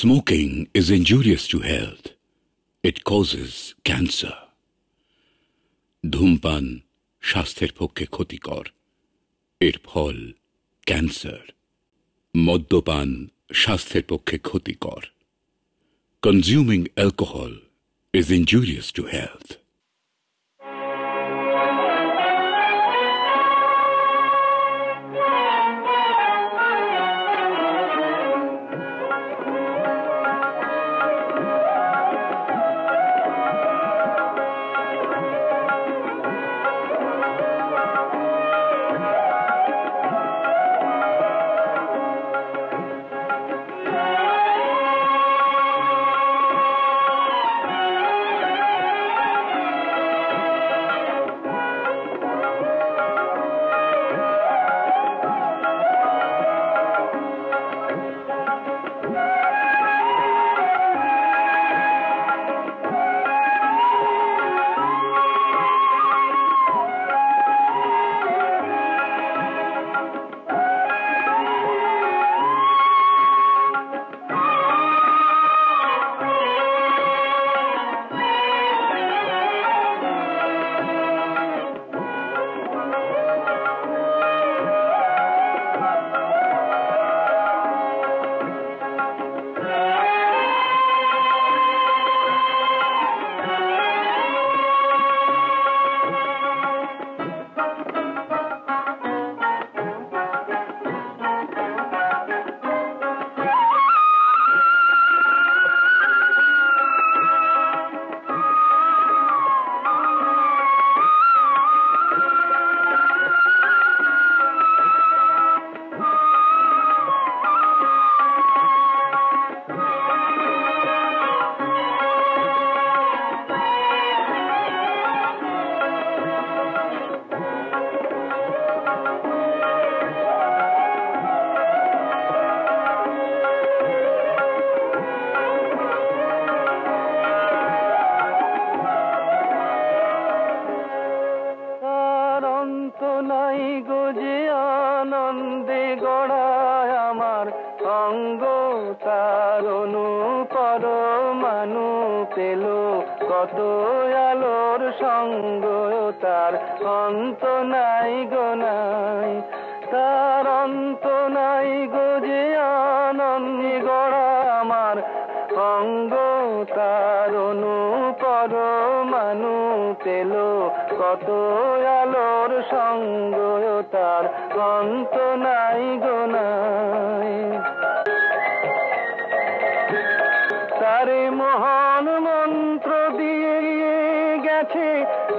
Smoking is injurious to health. It causes cancer. ধূমপান স্বাস্থ্যের পক্ষে ক্ষতিকর এর ফল ক্যান্সার মদ্যপান স্বাস্থ্যের পক্ষে ক্ষতিকর consuming alcohol is injurious to health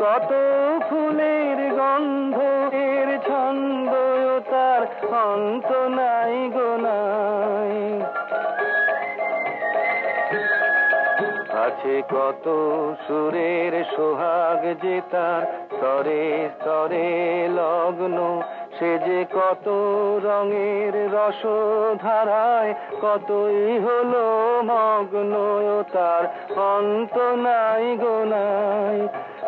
কত ফুলের গন্ধ, এর ছন্দ তার অন্ত নাই গো নাই। আছে কত সুরের সোহাগ যে তার স্তরে স্তরে লগ্ন, সে যে কত রঙের রস ধারায় কতই হলো মগ্ন তার অন্ত নাই গো নাই।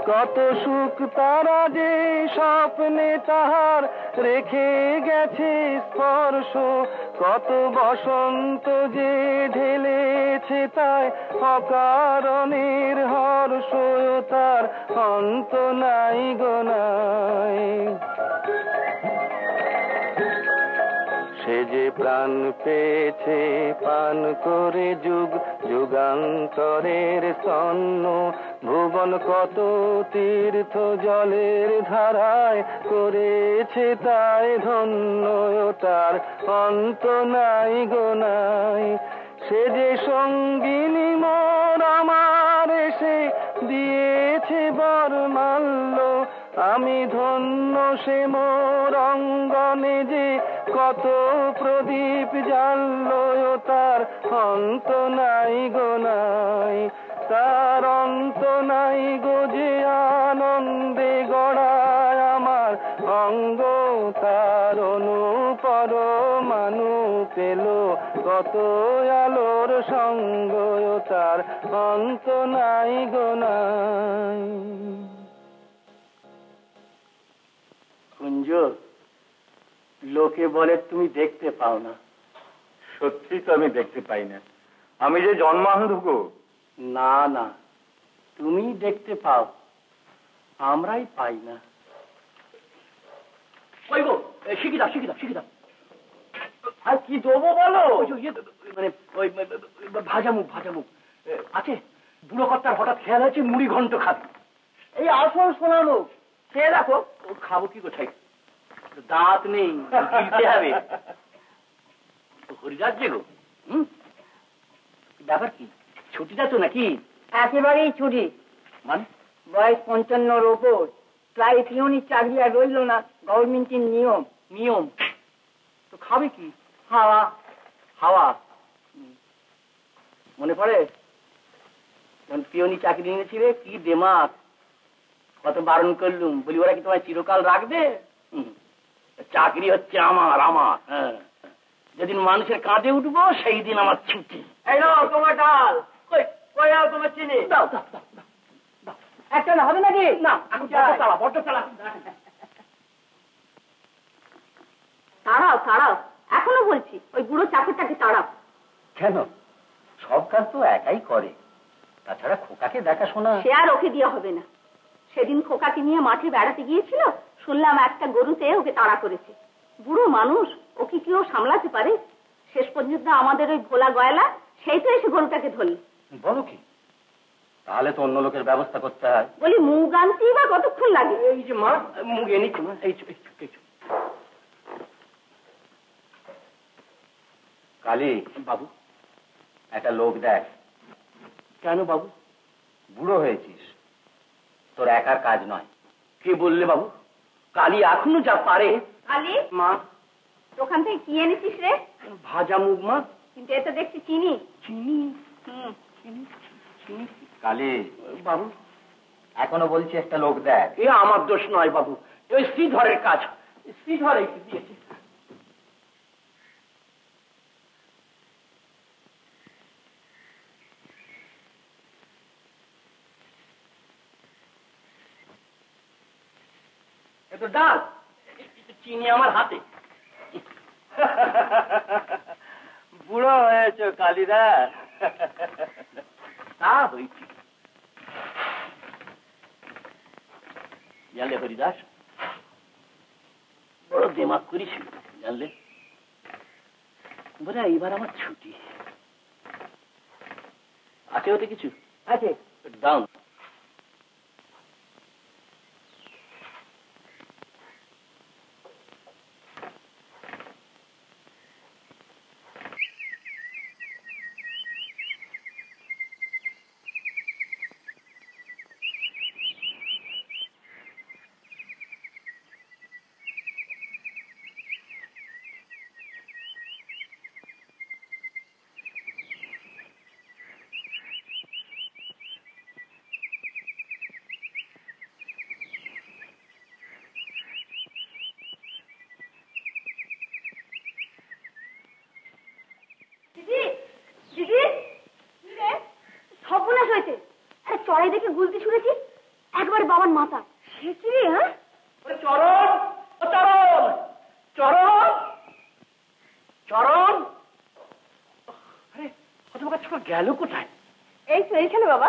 কত সুখ তারা যে স্বপ্নে তাহার রেখে গেছে স্পর্শ। কত বসন্ত যে ঢেলেছে তাই অকারণের হর্ষ তার অন্ত নাই গো সে যে প্রাণ পেয়েছে, পান করে যুগ, যুগান্তরের সন্ন ভুবন কত তীর্থ জলের ধারায় করেছে তাই ধন্য তার অন্ত নাই গোনাই সে যে সঙ্গিনী মোর, আমার এসে দিয়েছে বর মাল্য আমি ধন্য সে মোর অঙ্গনে যে কত প্রদীপ জানল তার অন্ত নাই গো নাই, তার অন্ত নাই গো যে আনন্দে গড়ায় আমার অঙ্গ, তার অনুপর মানু পেল কত আলোর সঙ্গ তার অন্ত নাই গো নাই। কুঞ্জ লোকে বলে তুমি দেখতে পাও না। সত্যি তো আমি দেখতে পাই না। আমি যে জন্মান্ধুকো না না তুমি দেখতে পাও। আমরাই পাই না। গো আর কি দেবো বলো? মানে ওই ভাজা মুখ ভাজা মুখ আছে? বুড়ো কর্তার হঠাৎ খেয়াল আছে? মুড়ি ঘন্ট খাবি। এই আসল শোনানো খেয়ে দেখো ও খাব কি কোথায়? দাঁত নেই গিলতে হবে হরিদাস যে গো ব্যাপার কি? ছুটিটা তো নাকি? একেবারেই ছুটি। মানে? বয়স পঞ্চান্নর ওপর। প্রায় পিওনির চাকরি আর রইল না গভর্নমেন্টের নিয়ম নিয়ম। তো খাবে কি? হাওয়া। হাওয়া? মনে পড়ে? পিওনি চাকরি নিয়েছিলে কি দেমাক। কত বারণ করলুম বলি ওরা কি তোমায় চিরকাল রাখবে? চাকরি হচ্ছে আমার আমার হ্যাঁ। যেদিন মানুষের কাঁধে উঠবো সেই দিন আমার ছুটি। তোমার ডাল। তোমার চিনি? দাও দাও দাও দাও, দাও। একটা না হবে নাকি? না এখন চালা বড্ড চালা। তাড়াও তাড়াও। এখনও বলছি ওই বুড়ো চাকরটাকে তাড়াও। কেন? সব কাজ তো একাই করে। তাছাড়া খোকাকে দেখাশোনা সে আর ওকে দিয়ে হবে না। সেদিন খোকাকে নিয়ে মাঠে বেড়াতে গিয়েছিল শুনলাম একটা গরুতে ওকে তাড়া করেছে। বুড়ো মানুষ ওকে কেউ সামলাতে পারে? শেষ পর্যন্ত আমাদের ওই ভোলা গয়লা সেই তো এসে গরুটাকে ধরল। বলো কি? তাহলে তো অন্য লোকের ব্যবস্থা করতে হয়। বলি মুখ আনতেই বা কতক্ষণ লাগে? এই যে মা মুখ এনেছি মা এই। কালী বাবু। একটা লোক দেখ। কেন বাবু? বুড়ো হয়েছিস। তোর একার কাজ নয়। কে বললে বাবু? কালী এখনও যা পারে। আলি মা। ওখান থেকে কি এনেছিস রে? ভাজা মুখ মা। কিন্তু এটা দেখছি চিনি। চিনি? হুম চিনি কালী বাবু। এখনও বলছি একটা লোক দেখ। এ আমার দোষ নয় বাবু। ওই শ্রীধরের কাজ। শ্রীধরে দিয়েছে। তো ডাল। চিনি আমার হাতে। বুড়ো হয়েছ কালীদাস তা হয়েছি। জানলে হরিদাস বড় দেমাক করিস জানলে। বোধ এইবার আমার ছুটি। আছে ওতে কিছু? আছে। দাও না। দিদি দিদি রে, সর্বনাশ হয়েছে আরে চড়াই দেখে গুলতি ছুঁড়েছি একবারে বাবার মাথা সে কি রে হ্যাঁ ওরে চরণ ও চরণ চরণ চরণ আরে কত ছোট গেল কোথায়? এই তো এইখানে বাবা।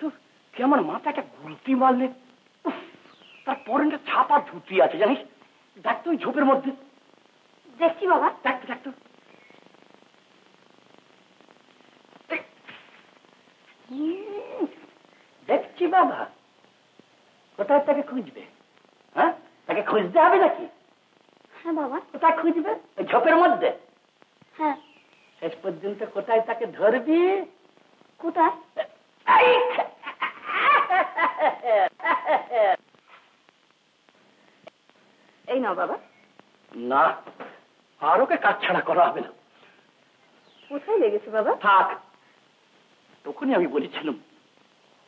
তো কে আমার মাথাটা গুলতি মারলে? তার পরনটা ছাপা ধুতি আছে জানিস? তো ওই ঝোপের মধ্যে। দেখছি বাবা। দেখ তো দেখছি বাবা। কোথায় তাকে খুঁজবে? হ্যাঁ? তাকে খুঁজতে হবে নাকি? হ্যাঁ বাবা। কোথায় খুঁজবে? ওই ঝোপের মধ্যে। শেষ পর্যন্ত কোথায় তাকে ধরবি? কোথায়? এই! নাও বাবা। না আর ওকে কাজ ছাড়া করা হবে না। কোথায় লেগেছে বাবা? থাক তখনই আমি বলেছিলাম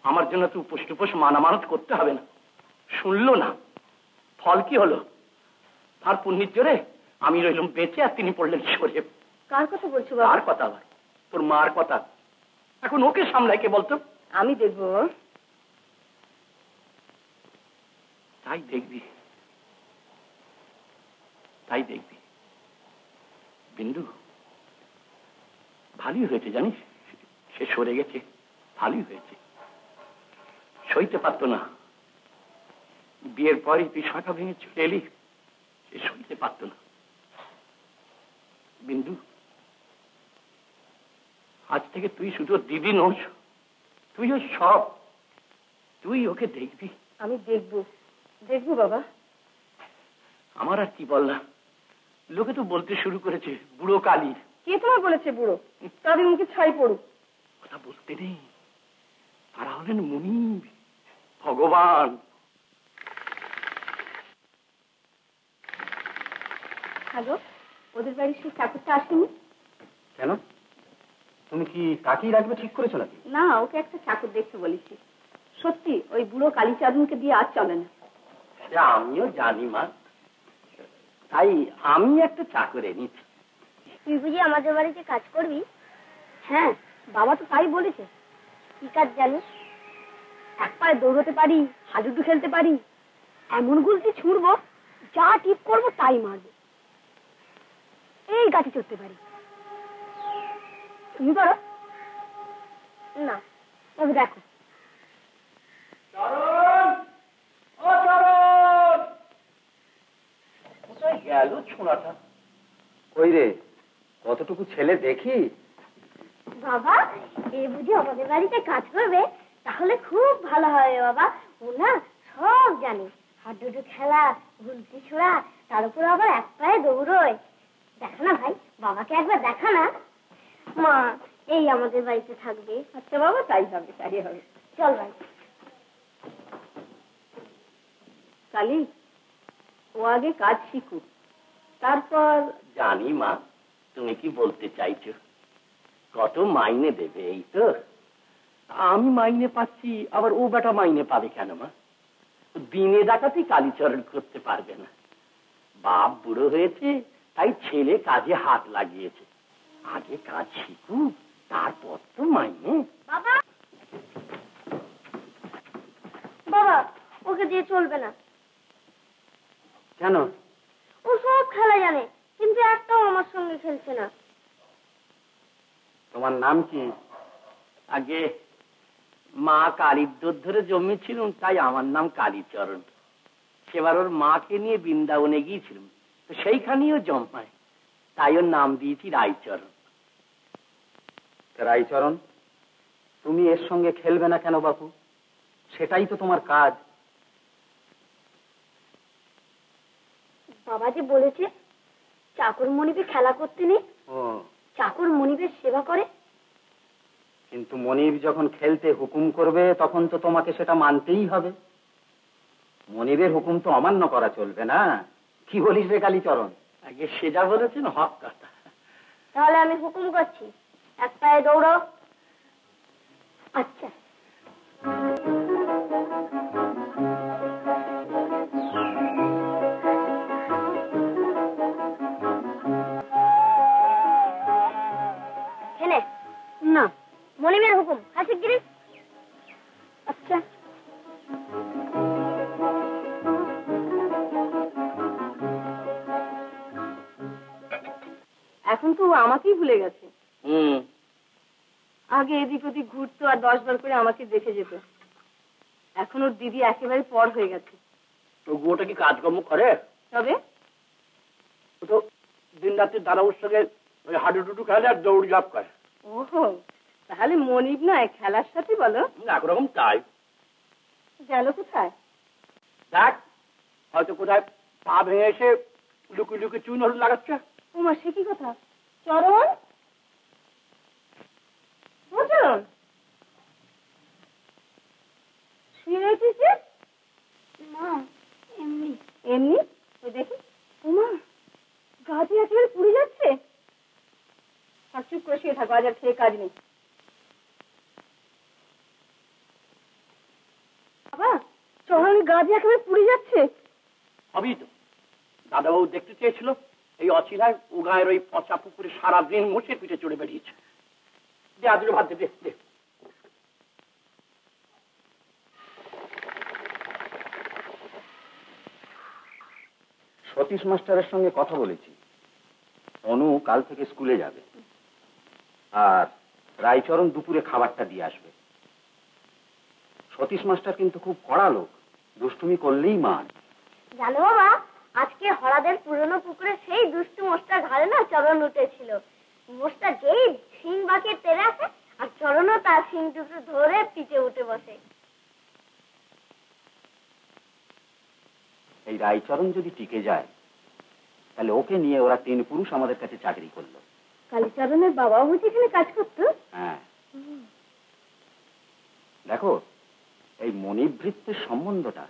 আমার জন্য তুই উপোস টুপোস মানামানত করতে হবে না। শুনলো না ফল কি হলো? আর পুণ্যির জোরে আমি রইলাম বেঁচে আর তিনি পড়লেন সরে। কার কথা বলছো বাবা? আর কথা আবার তোর মার কথা। এখন ওকে সামলাই কে বলতো? আমি দেখব। তাই দেখবি। তাই দেখবি। বিন্দু ভালোই হয়েছে জানিস? সে সরে গেছে ভালোই হয়েছে। সইতে পারতো না। বিয়ের পরে তুই শাখা ভেঙে চলে এলি সে সইতে পারতো না। বিন্দু আজ থেকে তুই শুধু দিদি নোস তুই ওর সব। তুই ওকে দেখবি। আমি দেখব। দেখব বাবা। আমার আর কি বল না লোকে তো বলতে শুরু করেছে বুড়ো কালী কে তোমার বলেছে বুড়ো? তাদের মুখে ছাই পড়ুক। কথা বলতে নেই। তারা হলেন মুনি ভগবান। হ্যালো ওদের বাড়ির সেই চাকরটা আসেনি? কেন? তুমি কি তাকেই রাখবে ঠিক করেছ নাকি? না ওকে একটা চাকর দেখতে বলেছি। সত্যি ওই বুড়ো কালীচাঁদনকে দিয়ে আর চলে না। আমিও জানি মা। তাই আমি একটা চাকর এনেছি। তুই বুঝি আমাদের বাড়িতে কাজ করবি? হ্যাঁ বাবা তো তাই বলেছে। কি কাজ জানিস? এক পায়ে দৌড়তে পারি হাডুডু খেলতে পারি। এমন গুলতি ছুঁড়বো যা টিপ করব তাই মারবো। এই গাছে চড়তে পারি। তুমি পারো না তবে দেখো। চরণ! ও চরণ! কোথায় গেল ছোড়াটা? ওই রে কতটুকু ছেলে দেখি? বাবা এ বুঝি আমাদের বাড়িতে কাজ করবে তাহলে খুব ভালো হবে বাবা। ও না সব জানে। হাডুডু খেলা গুলতি ছোড়া তার উপর আবার এক পায়ে দৌড়োয়। দেখা না ভাই বাবাকে একবার দেখা না। মা এই আমাদের বাড়িতে থাকবে। আচ্ছা বাবা তাই হবে তাই হবে। চল ভাই কালি ও আগে কাজ শিখুক তারপর জানি মা তুমি কি বলতে চাইছো? কত মাইনে দেবে এই তো? আমি মাইনে পাচ্ছি আবার ও বেটা মাইনে পাবে কেন মা? দিনে ডাকাতেই কালীচরণ করতে পারবে না। বাপ বুড়ো হয়েছে তাই ছেলে কাজে হাত লাগিয়েছে। আগে কাজ শিখুক তারপর তো মাইনে। বাবা! বাবা ওকে দিয়ে চলবে না। কেন? ও সব খেলা জানে কিন্তু একটাও আমার সঙ্গে খেলছে না। তোমার নাম কি? আগে মা কালীর দোর ধরে জন্মেছিলাম তাই আমার নাম কালীচরণ। সেবার ওর মাকে নিয়ে বৃন্দাবনে গিয়েছিলাম তো সেইখানেও জন্মায়। তাই ওর নাম দিয়েছি রায়চরণ। রাইচরণ তুমি এর সঙ্গে খেলবে না কেন বাপু? সেটাই তো তোমার কাজ। বাবা যে বলেছে চাকর মনিবে খেলা করতে নেই ও। চাকর মনিবের সেবা করে। কিন্তু মনিব যখন খেলতে হুকুম করবে তখন তো তোমাকে সেটা মানতেই হবে। মনিবের হুকুম তো অমান্য করা চলবে না। কি বলিস রে কালীচরণ? আগে সে যা বলেছেন হক কথা। তাহলে আমি হুকুম করছি এক পায়ে দৌড়ো। আচ্ছা। না। মনিবের হুকুম হাসি গিরি। আচ্ছা। এখন তো আমাকেই ভুলে গেছে। হুম। আগে এদিক ওদিক ঘুরতো আর দশ বার করে আমাকে দেখে যেত। এখন ওর দিদি একেবারে পর হয়ে গেছে। গুয়োটা কি কাজকর্ম করে? তবে? তো দিন রাত্রি দাদাবুর সঙ্গে ওই হাডুডুডু খেলে আর দৌড় জাপ করে। ওহো তাহলে মনিব নয় খেলার সাথে বলো? একরকম তাই। গেল কোথায়? দেখ হয়তো কোথায় পা ভেঙে এসে লুকি লুকি চুন হলুদ লাগাচ্ছে। তোমার সে কি কথা? চরণ? চরণ শুয়ে রয়েছিস যে? এমনি। এমনি? ওই দেখি। উমা গা একেবারে পুড়ে যাচ্ছে? থাক চুপ করে শুয়ে থাকো আজ আর খেয়ে কাজ নেই। বাবা চরণ একেবারে পুড়ে যাচ্ছে? হবেই তো। দাদাবাবু দেখতে চেয়েছিল। এই অচিলায় ও গায়ের ওই পচা পুকুরে সারাদিন মুছে পিঠে চড়ে বেরিয়েছে দে আদুরে ভাত দে, দে দে। সতীশ মাস্টারের সঙ্গে কথা বলেছি। অনু কাল থেকে স্কুলে যাবে। আর রায়চরণ দুপুরে খাবারটা দিয়ে আসবে। সতীশ মাস্টার কিন্তু খুব কড়া লোক। দুষ্টুমি করলেই মার জানো বাবা আজকে হরাদের পুরনো পুকুরে সেই দুষ্টু মোষটা ঘাড়ে না চরণ উঠেছিল। মোষটা যেই শিং বাঁকে তেরে আসে আর চরণও তার শিং দুটো ধরে পিঠে উঠে বসে। এই রায়চরণ যদি টিকে যায় তাহলে ওকে নিয়ে ওরা তিন পুরুষ আমাদের কাছে চাকরি করল। কালীচরণের বাবাও বুঝি এখানে কাজ করতো? হ্যাঁ। দেখো এই মণিবৃত্তের সম্বন্ধটা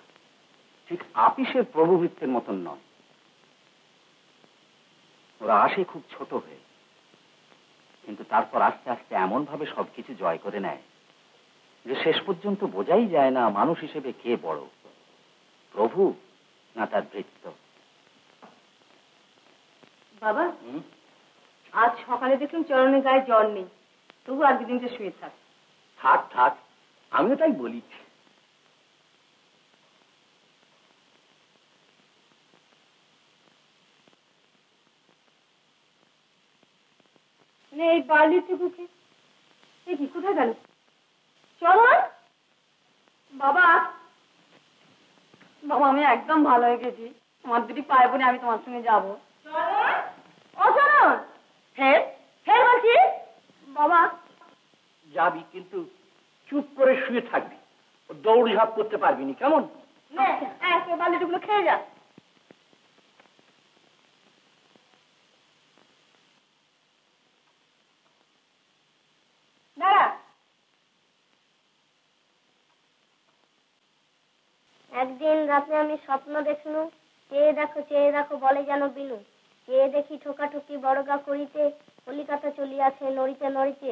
ঠিক আপিসের প্রভুবৃত্তের মতন নয়। ওরা আসে খুব ছোট হয়ে কিন্তু তারপর আস্তে আস্তে এমন ভাবে সবকিছু জয় করে নেয় যে শেষ পর্যন্ত বোঝাই যায় না মানুষ হিসেবে কে বড় প্রভু না তার বৃত্ত বাবা আজ সকালে দেখলাম চরণের গায়ে জ্বর নেই। তবু আজকে দিনটা শুয়ে থাক। থাক থাক আমিও তাই বলি। নে এই বার্লিটুকুকে এই কি কোথায় গেল? চরণ বাবা। বাবা আমি একদম ভালো হয়ে গেছি। তোমার দুটি পায়ে পড়ে আমি তোমার সঙ্গে যাব। অচরণ ফের? ফের বলছি? বাবা। যাবি কিন্তু চুপ করে শুয়ে থাকবি। দৌড় ঝাঁপ করতে পারবি না কেমন? খেয়ে যা দাঁড়া একদিন রাতে আমি স্বপ্ন দেখলু চেয়ে দেখো চেয়ে দেখো, বলে যেন বিলু চেয়ে দেখি ঠোকাঠুকি বড়গা করিতে কলিকাতা চলিয়াছে, নড়িতে নড়িতে।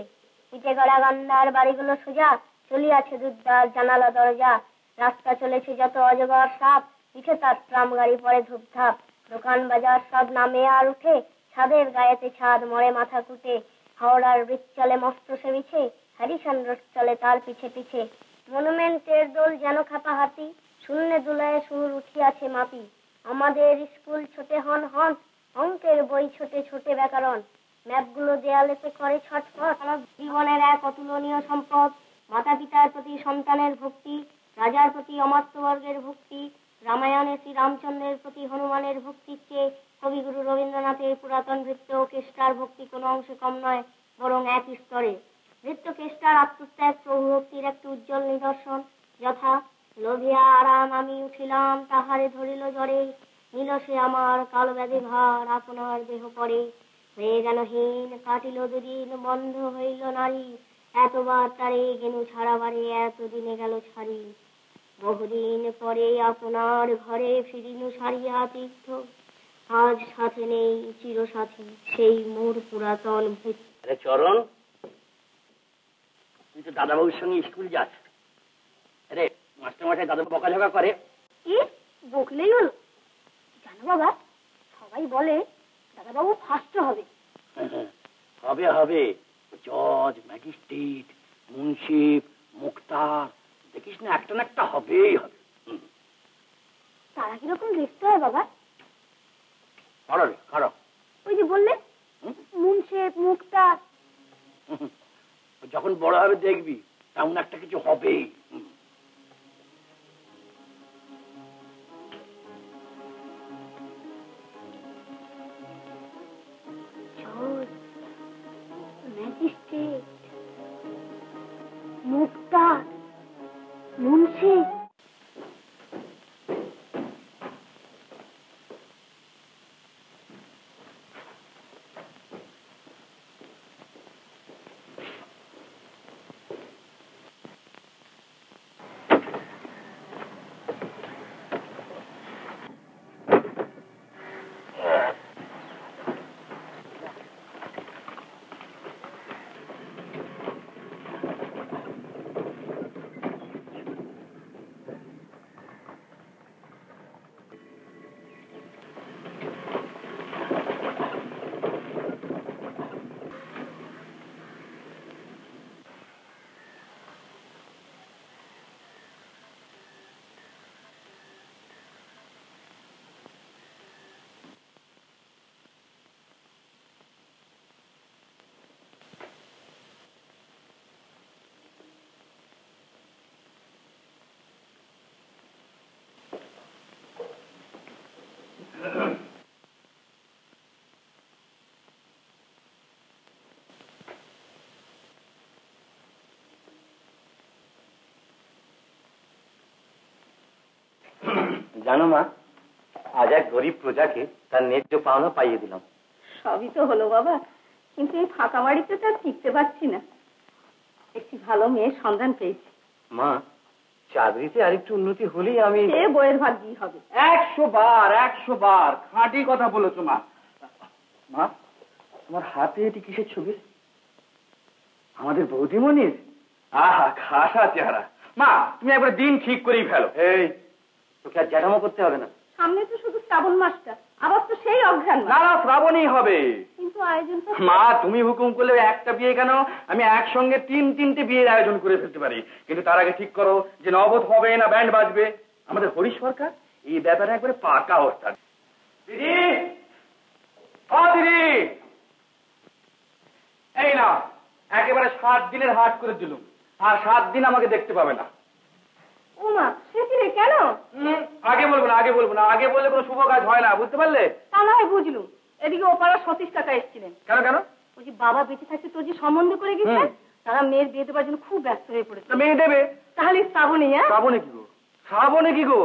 পিঠে গড়া গান্ধার বাড়িগুলো সোজা চলিয়াছে দুধদার জানালা দরজা। রাস্তা চলেছে যত অজগর সাপ, পিঠে তার ট্রাম গাড়ি পরে ধূপধাপ। দোকান বাজার সব নামে আর উঠে, ছাদের গায়েতে ছাদ মরে মাথা কুটে। হাওড়ার ব্রিজ চলে মস্ত সে বিছে হ্যারিসন রোড চলে তার পিছে পিছে। মনুমেন্টের দোল যেন খাপা হাতি শূন্যে দুলায় সুর উঠিয়াছে মাপি। আমাদের স্কুল ছোটে হন হন, অঙ্কের বই ছোটে ছোটে ব্যাকরণ। ম্যাপগুলো দেয়ালেতে করে ছটফট। জীবনের এক অতুলনীয় সম্পদ। মাতা পিতার প্রতি সন্তানের ভক্তি, রাজার প্রতি অমাত্যবর্গের ভক্তি, রামায়ণে শ্রী রামচন্দ্রের প্রতি হনুমানের ভক্তির চেয়ে কবিগুরু রবীন্দ্রনাথের পুরাতন নৃত্য ও কেষ্টার ভক্তি কোনো অংশে কম নয়, বরং এক স্তরে। নৃত্য, কেষ্টার আত্মত্যাগ প্রভু ভক্তির একটি উজ্জ্বল নিদর্শন, যথা লোভিয়া আরাম আমি উঠিলাম, তাহারে ধরিল জ্বরে। নিল সে আমার কালো ব্যাধি ভার, আপনার দেহ পরে। হয়ে গেল হীন কাটিল দুদিন, বন্ধ হইল নারী। এতবার তারে গেনু ছাড়াবারে এতদিনে গেল ছাড়ি। বহুদিন পরে আপনার ঘরে ফিরিনু সারিয়া তীর্থ। আজ সাথে নেই চিরসাথী, সেই মোর পুরাতন চরণ, তুই তো দাদাবাবুর সঙ্গে স্কুল যাস। মাস্টার মাস্টার দাদা বকাঝকা করে। কি বকলেই হলো? জানো বাবা সবাই বলে দাদাবাবু ফার্স্ট হবে। হবে হবে। জজ ম্যাজিস্ট্রেট মুন্সিপ মুক্তার দেখিস না একটা না একটা হবেই হবে। তারা কীরকম দেখতে হয় বাবা? করো রে করো ওই যে বললে হুম? মুক্তা যখন বড় হবে দেখবি তেমন একটা কিছু হবেই। মুক্তা মুন্সি জানো মা আজ এক গরিব প্রজাকে তার ন্যায্য পাওনা পাইয়ে দিলাম। সবই তো হলো বাবা কিন্তু এই ফাঁকা বাড়িতে তো আর টিকতে পারছি না। একটি ভালো মেয়ের সন্ধান পেয়েছি। মা চাকরিতে আরেকটু উন্নতি হলেই আমি সে বইয়ের ভাগ্যই হবে। একশো বার একশো বার খাঁটি কথা বলেছ মা। মা তোমার হাতে এটি কিসের ছবি? আমাদের বৌদিমণির? আহা খাসা চেহারা। মা তুমি একবার দিন ঠিক করেই ফেলো। এই তোকে আর জ্যাঠামো করতে হবে না। সামনে তো শুধু শ্রাবণ মাসটা আবার তো সেই অঘ্রাণ না না শ্রাবণই হবে। কিন্তু আয়োজন মা তুমি হুকুম করলে একটা বিয়ে কেন? আমি একসঙ্গে তিন তিনটে বিয়ের আয়োজন করে ফেলতে পারি। কিন্তু তার আগে ঠিক করো যে নবদ হবে না ব্যান্ড বাজবে। আমাদের হরিশ সরকার এই ব্যাপারে একবারে পাকা ওস্তাদ দিদি! ও দিদি! এই না একেবারে সাত দিনের হাট করে দিলুম। আর সাত দিন আমাকে দেখতে পাবে না। ও সে কি রে কেন? আগে বলব না আগে বলব না আগে বললে কোনো শুভ কাজ হয় না বুঝতে পারলে? তা না হয় বুঝলুম এদিকে ওপাড়া সতীশ কাকা এসেছিলেন। কেন কেন? ওই যে বাবা বেঁচে থাকতে তোর যে সম্বন্ধ করে গেছেন তারা মেয়ের বিয়ে দেওয়ার জন্য খুব ব্যস্ত হয়ে পড়েছে। মেয়ে দেবে? তাহলে শ্রাবণী হ্যাঁ? শ্রাবণে কি গো? শ্রাবণে কি গো?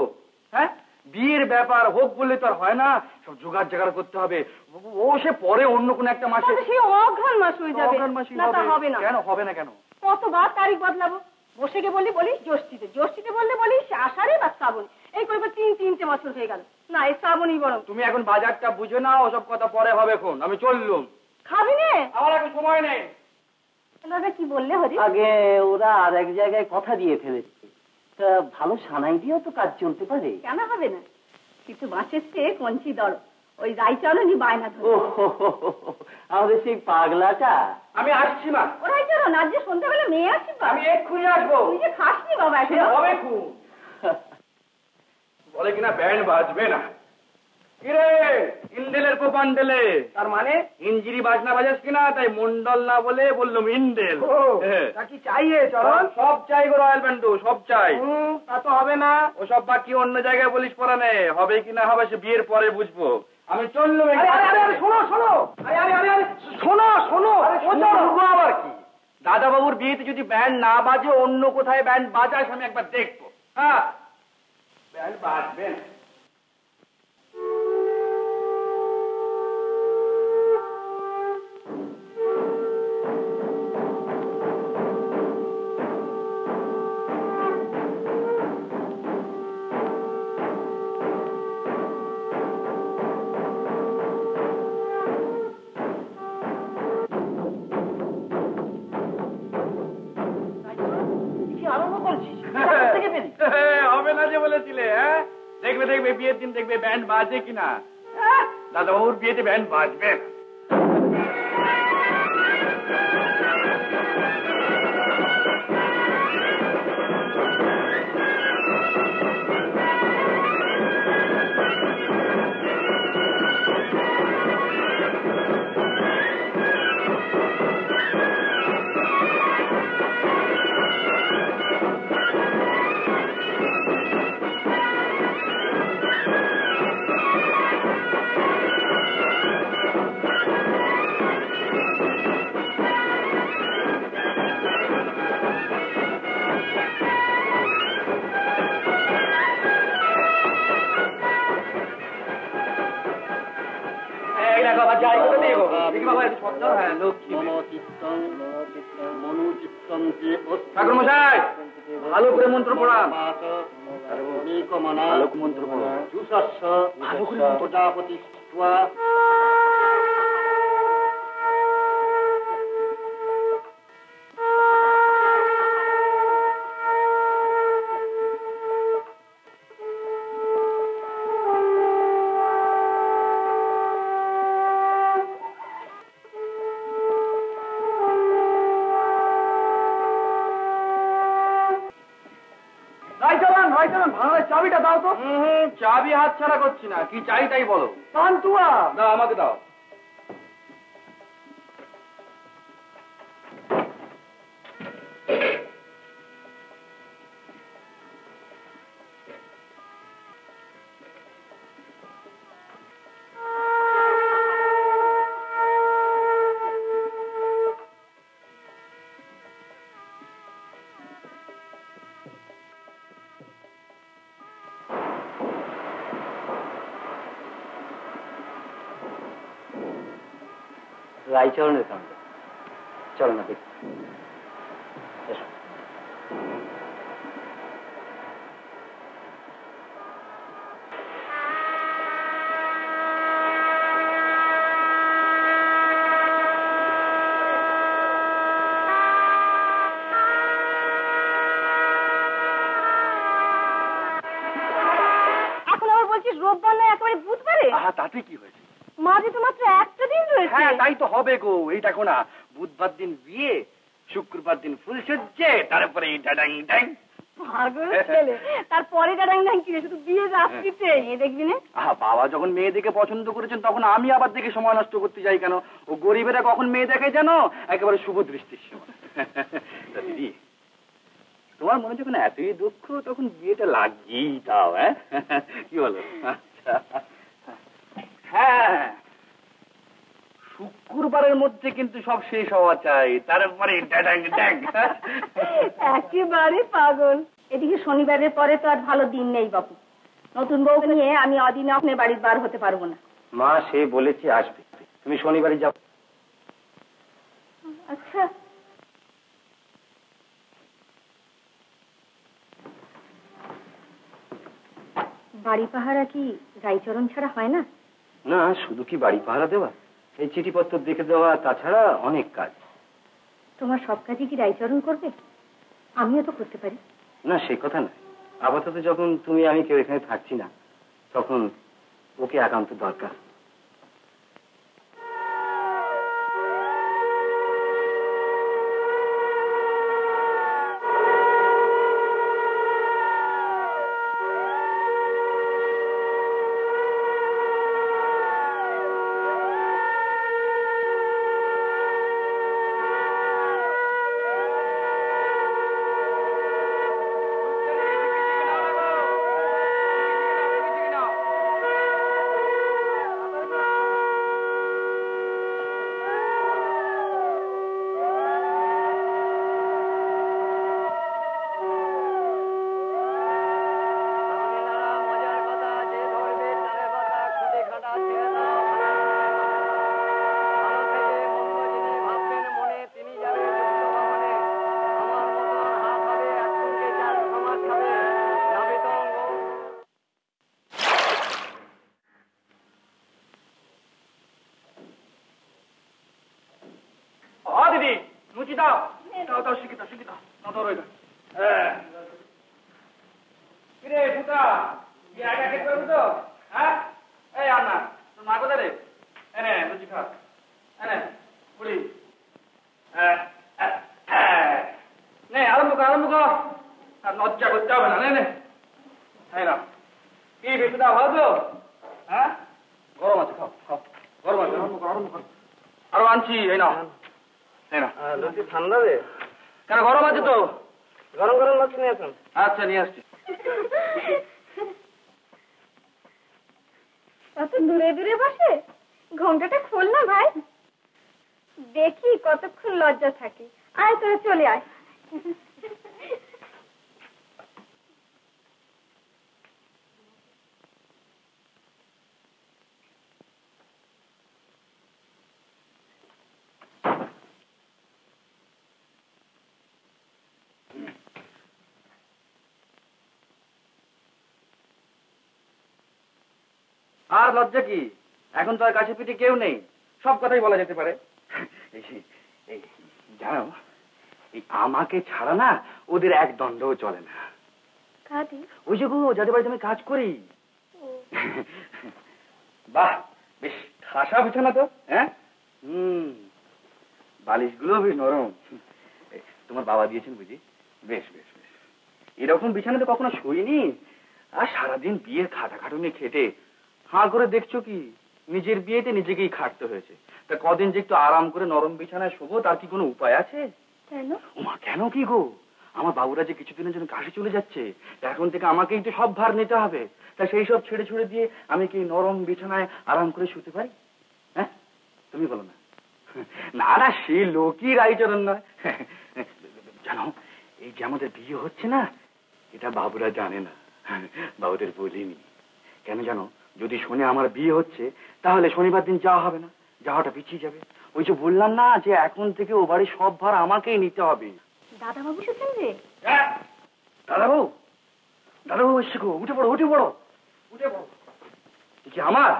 হ্যাঁ? বিয়ের ব্যাপার হোক বললে তো আর হয় না সব জোগাড় জাগাড় করতে হবে। ও- সে পরে অন্য কোন একটা মাসে সেই অঘ্রাণ মাস হয়ে যাবে। অঘ্রাণ হবে না। কেন হবে না কেন? কতবার তারিখ বদলাবো? বসে বললি বলি জ্যৈষ্ঠীতে জ্যৈষ্ঠীতে বললে বলি আষাঢ়ে বা শ্রাবণ। এই করে করে তিন তিনটে বছর হয়ে গেল। না এই শ্রাবণই বরং। তুমি এখন বাজারটা বুঝে না ওসব কথা পরে হবে এখন আমি চললুম। খাবি নে? আমার এখন সময় নেই। কি বললে হরি? আগে ওরা আর এক জায়গায় কথা দিয়ে ফেলেছে। তা ভালো সানাই দিয়েও তো কাজ চলতে পারে। কেন হবে না? কিন্তু বাঁশের চেয়ে কঞ্চি দর। ওই রাইচরণই বায়না ও ধরে আমাদের সেই পাগলাটা। আমি আসছি মা। ও আজ যে সন্ধ্যাবেলা মেয়ে আসি আমি এক্ষুনি আসব। তুই যে খাসনি বাবা এখনও। হবে খুব। বলে কিনা ব্যান্ড বাজবে না। কিরে ইন্ডেলের কোপান্ডেলে। তার মানে ইঞ্জিরি বাজনা বাজাস কিনা তাই মন্ডল না বলে বললাম ইন্ডেল। হ্যাঁ। কি চাইয়ে সব- সব চাই গো রয়্যাল ব্যান্ডু সব চাই। তা তো হবে না। ও সব বাকি অন্য জায়গায় বলিস পরা নেই হবে কি না হবে সে বিয়ের পরে বুঝব। আমি চললাম শোনো শোনো। শোনো শোনো। আবার কি? দাদা বাবুর বিয়েতে যদি ব্যান্ড না বাজে, অন্য কোথায় ব্যান্ড বাজাস আমি একবার দেখব হ্যাঁ ব্যান্ড বাজবে না। দেখবে ব্যান্ড বাজে কিনা? দাদা ওর বিয়েতে ব্যান্ড বাজবে। না আবার যাই করে দিয়ে গো দেখি বাবা একটু শব্দ হ্যাঁ লক্ষ্মী ঠাকুর মশাই ভালো করে মন্ত্র পড়ান। মন্ত্র মন্ত্র প্রজাপতি চাবি হাত ছাড়া করছি না। কি চাই তাই বলো। পান্তুয়া! না আমাকে দাও। ちょチョルヌんです。チョルノビ。よいしょ。এই দেখো না বুধবার দিন বিয়ে শুক্রবার দিন ফুল সজ্জে তারপরে ডাডাং ডাং আহা বাবা যখন পছন্দ করেছেন তখন আমি আবার দেখে সময় নষ্ট করতে যাই কেন? ও গরিবেরা কখন মেয়ে দেখে জানো? একেবারে শুভ দৃষ্টির সময়। দিদি তোমার মনে যখন এতই দুঃখ তখন বিয়েটা লাগিয়েই দাও হ্যাঁ? কি বলো? আচ্ছা। হ্যাঁ। শুক্রবারের মধ্যে কিন্তু সব শেষ হওয়া চাই। তারপরে একেবারে পাগল। এদিকে শনিবারের পরে তো আর ভালো দিন নেই বাপু। নতুন বউকে নিয়ে আমি অদিনে আপনার বাড়ির বার হতে পারব না। মা সে বলেছে আসবে। তুমি শনিবারে যাও। আচ্ছা। বাড়ি পাহারা কি রাইচরণ ছাড়া হয় না? না শুধু কি বাড়ি পাহারা দেওয়া? এই চিঠিপত্র দেখে দেওয়া তাছাড়া অনেক কাজ। তোমার সব কাজই কি রায়চরণ করবে? আমিও তো করতে পারি। না সে কথা না আপাতত যখন তুমি আমি কেউ এখানে থাকছি না তখন ওকে একান্ত দরকার। আরও আনছি এই লুচি ঠান্ডা রে কেন গরম আছে তো? গরম গরম নিয়ে আসুন আচ্ছা নিয়ে আসছি। দূরে দূরে বসে ঘোমটাটা খোল না ভাই দেখি কতক্ষণ লজ্জা থাকে। আয়, তোরা চলে আয়। আর লজ্জা কি? এখন তো আর কাছে পিঠে কেউ নেই। সব কথাই বলা যেতে পারে। জানো এই আমাকে ছাড়া না ওদের এক দণ্ডও চলে না। ওই যে গো যাদের বাড়িতে আমি কাজ করি। বাহ বেশ ঠাসা বিছানা তো হ্যাঁ? হুম বালিশগুলো বেশ নরম। তোমার বাবা দিয়েছেন বুঝি? বেশ বেশ বেশ। এরকম বিছানা তো কখনো শুইনি? আর সারাদিন বিয়ের খাটাখাটুনি খেটে হাঁ করে দেখছ কি? নিজের বিয়েতে নিজেকেই খাটতে হয়েছে। তা কদিন যে একটু আরাম করে নরম বিছানায় শোবো তার কি কোনো উপায় আছে? কেন? ওমা কেন কি গো? আমার বাবুরা যে কিছুদিনের জন্য কাশি চলে যাচ্ছে এখন থেকে আমাকেই তো সব ভার নিতে হবে। তা সেই সব ছেড়ে ছুড়ে দিয়ে আমি কি নরম বিছানায় আরাম করে শুতে পারি? হ্যাঁ? তুমি বলো না। না না সে লোকই রায়চরণ নয়। জানো এই যে আমাদের বিয়ে হচ্ছে না এটা বাবুরা জানে না। বাবুদের বলিনি। কেন জানো যদি শোনে আমার বিয়ে হচ্ছে তাহলে শনিবার দিন যাওয়া হবে না যাওয়াটা পিছিয়ে যাবে। ওই যে বললাম না যে এখন থেকে ও বাড়ির সব ভার আমাকেই নিতে হবে। দাদা বাবু এসেছেন যে দাদাবু দাদাবু এসছে গো উঠে পড়ো উঠে পড়ো উঠে পড়ো। আমার?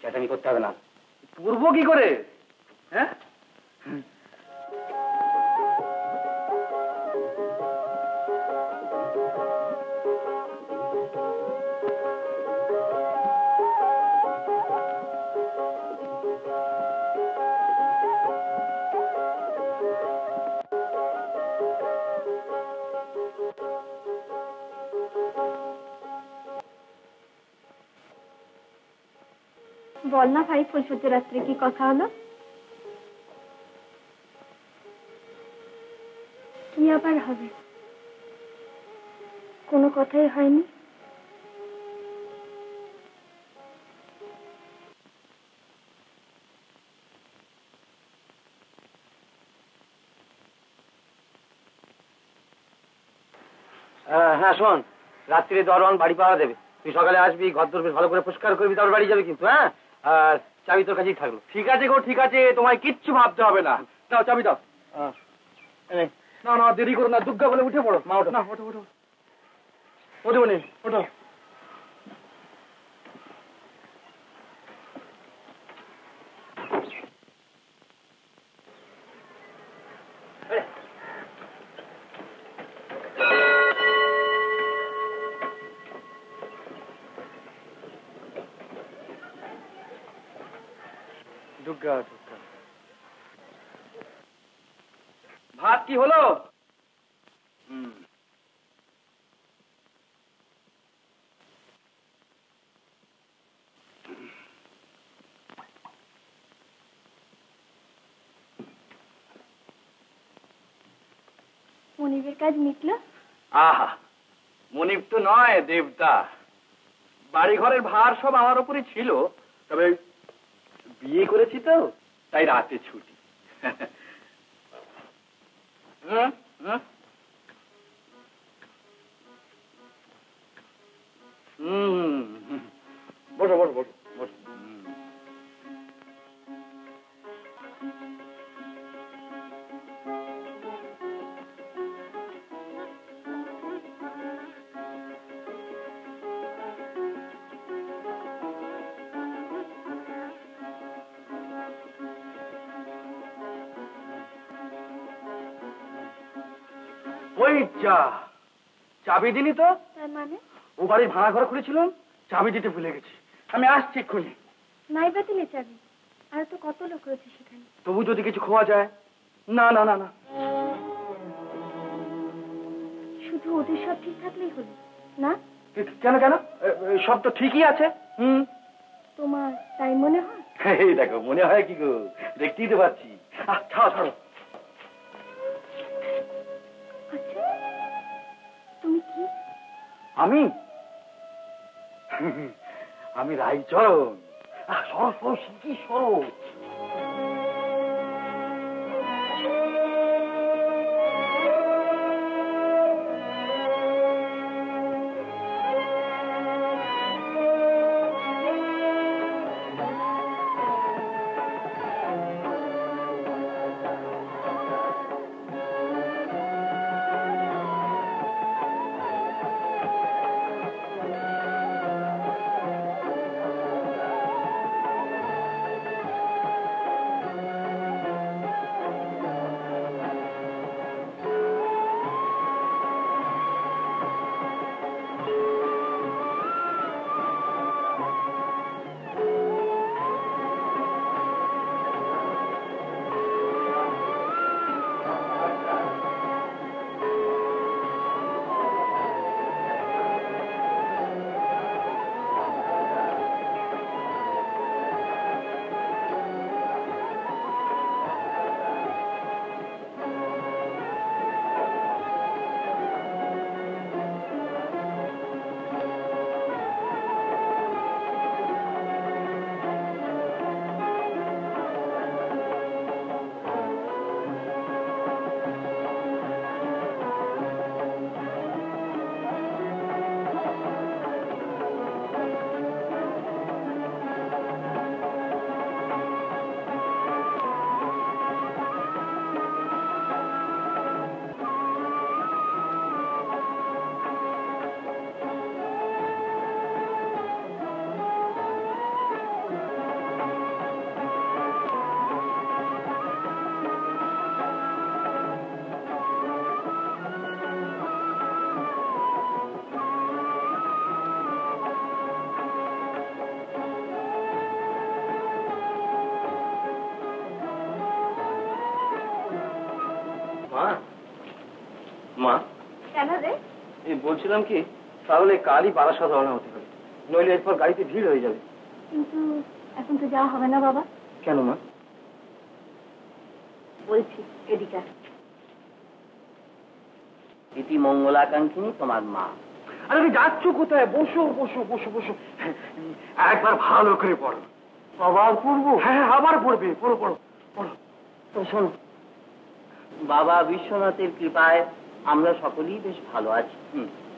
চেঁচামি করতে হবে না। পড়ব কি করে? হ্যাঁ? বল না ভাই ফুলসজ্জা রাত্রে কি কথা হলো? কি আবার হবে। কোনো কথাই হয়নি। হ্যাঁ শোন। রাত্রিরে দরওয়ান বাড়ি পাওয়া দেবে তুই সকালে আসবি ঘর দরবে ভালো করে পরিষ্কার করবি, তারপর বাড়ি যাবে কিন্তু হ্যাঁ? চাবি তোর কাছেই থাকল। ঠিক আছে গো ঠিক আছে তোমায় কিচ্ছু ভাবতে হবে না। দাও চাবি দাও। না। না দেরি করো না দুর্গা বলে উঠে পড়ো। মা ওঠো। না ওঠো ওঠো। ওঠো মনে ওঠো। ভাত কি হলো? মনিবের কাজ মিটলো? আহা মনিব তো নয় দেবতা। বাড়ি ঘরের ভার সব আমার উপরই ছিল তবে বিয়ে করেছি তো তাই রাতে ছুটি হুম, হুম। হুম। বসো বসো বসো যা। চাবি দিনি তো? মানে? ও বাড়ির ভাড়া ঘর খুলেছিলাম চাবি দিতে ভুলে গেছি। আমি আসছি এক্ষুনি। নাই বাতিলে চাবি? আর তো কত লোক রয়েছে সেখানে। তবু যদি কিছু খোয়া যায়। না না না না। শুধু ওদের সব ঠিক থাকলেই হলো না? কেন কেন? সব তো ঠিকই আছে। হুম। তোমার তাই মনে হয়? দেখো মনে হয় কি গো? দেখতেই তো পাচ্ছি। আহ, ছাড়ো। আমি? আমি রাইচরণ আহ, সরো সরো বলছিলাম কি তাহলে কালই বারাসাত রওনা হতে হবে নইলে এরপর গাড়িতে ভিড় হয়ে যাবে। কিন্তু এখন তো যাওয়া হবে না বাবা। কেন মা? বলছি এদিকে। ইতি মঙ্গলাকাঙ্ক্ষিনী তোমার মা। আরে তুমি যাচ্ছ কোথায়? বসো বসো বসো বসো। একবার ভালো করে পড়ো। আবার পড়ব? হ্যাঁ আবার পড়বে। পড়ো পড়ো পড়ো। তো শোনো। বাবা বিশ্বনাথের কৃপায় আমরা সকলেই বেশ ভালো আছি।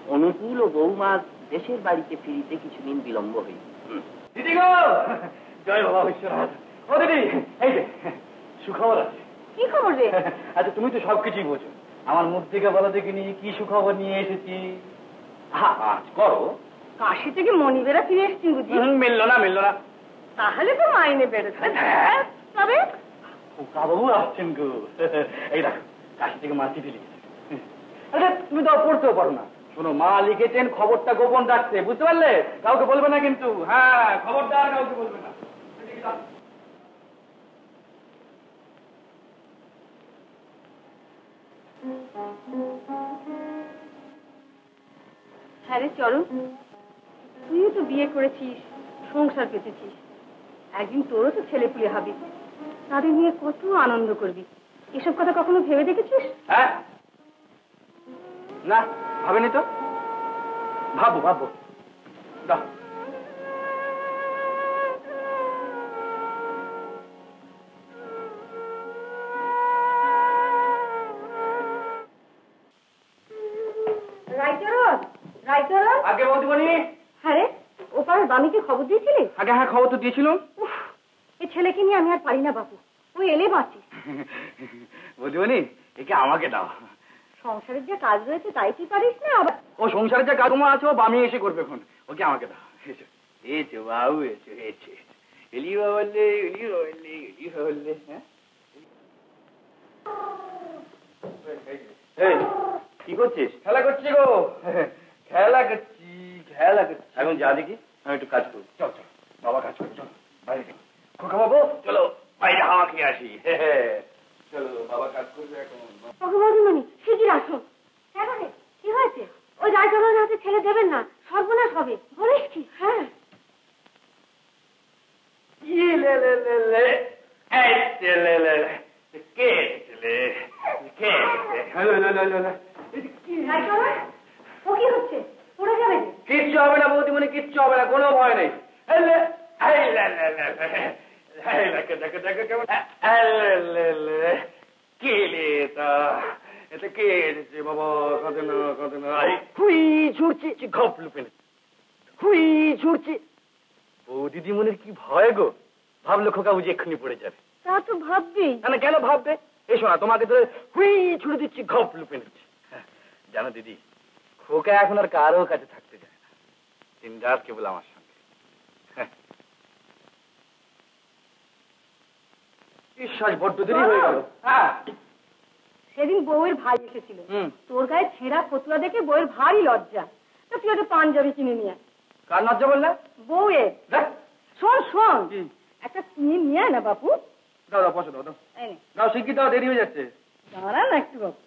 অনুকূল ও বৌমার দেশের বাড়িতে ফিরিতে কিছুদিন বিলম্ব হই দিদি গো জয় বাবা বিশ্বনাথ। ও দিদি এই যে সুখবর আছে। কি খবর রে? আচ্ছা তুমি তো সবকিছুই বোঝো। আমার মুখ থেকে বলো দেখিনি কি সুখবর নিয়ে এসেছি? হা, আজ করো। কাশি থেকে মনিবেরা ফিরে এসেছি বুঝি? মিললো না মিললো না। তাহলে তো মাইনে বেড়েছে। হ্যাঁ। তবে? বাবু আসছেন গো। এই দেখো কাশি থেকে মা চিঠি লিখেছে। আচ্ছা তুমি তো আর পড়তেও পারো না। শোনো মা লিখেছেন খবরটা গোপন রাখছে বুঝতে পারলে? কাউকে বলবে না কিন্তু। হ্যাঁ খবরদার কাউকে বলবে না। হ্যাঁ রে চরণ তুইও তো বিয়ে করেছিস সংসার পেতেছিস। একদিন তোরও তো ছেলে পুলে হবে। তাদের নিয়ে কত আনন্দ করবি। এসব কথা কখনো ভেবে দেখেছিস? হ্যাঁ না ভাবেনি তো? ভাবো ভাবো। দাও। আগে হ্যাঁ বামিকে খবর দিয়েছিলি? আগে হ্যাঁ খবর তো দিয়েছিলাম। এই ছেলেকে নিয়ে আমি আর পারি না বাবু ওই এলে বাঁচি বৌদিমণি একে আমাকে দাও। সংসারের যে কাজ রয়েছে তাই তুই পারিস না? আবার ও সংসারে যে কাজমা আছে ও বামি এসে করবে এখন। ওকে আমাকে দাও। এসো। এসো বাবু এসো এসো এসো। এলিও বললে এলিও বললে এলিও বললে হ্যাঁ? এই কি করছিস? খেলা করছি গো। খেলা করছি খেলা করছি। এখন যা দেখি আমি একটু কাজ করি। চল চল। বাবা কাজ করি চল। বাইরে চল। খোকা বাবু চলো বাইরে হাওয়া খেয়ে আসি। চলো বাবা কাজ করবে এখন। ভগবান শিগগির আসো। কেন রে কি হয়েছে? ওই রায়চরণের হাতে ছেলে দেবেন না সর্বনাশ হবে। বলিস কি? হ্যাঁ. কে? কে। রায়চরণ ও কি হচ্ছে? পড়ে যাবে কিচ্ছু হবে না বৌদিমণি কিচ্ছু হবে না কোনো ভয় নেই। লে দিদিমণির কি ভয় গো? ভাবলো খোকা বুঝি এক্ষুনি পড়ে যাবে। তা তো ভাববি না কেন ভাববে? এসো না তোমাকে তো হুই ছুড়ে দিচ্ছি ঘপ লুপে নিচ্ছি। হ্যাঁ, জানো দিদি খোকা এখন আর কারও কাছে থাকতে চায় না। দিন রাত কেবল আমার সঙ্গে হ্যাঁ। বিশ্বাস বড্ড দেরি হয়ে গেল। হ্যাঁ। সেদিন বউয়ের ভাই এসেছিল। তোর গায়ে ছেঁড়া ফতুয়া দেখে বউয়ের ভারী লজ্জা। তা তুই একটা পাঞ্জাবি কিনে নিয়ে কার নজ্জা বললে? বউয়ের। শোন শোন। একটা কিনে নিয়ে না বাপু। দাও দাও দাও দাও। দাও দেরি হয়ে যাচ্ছে। দাঁড়া না একটু বাপু।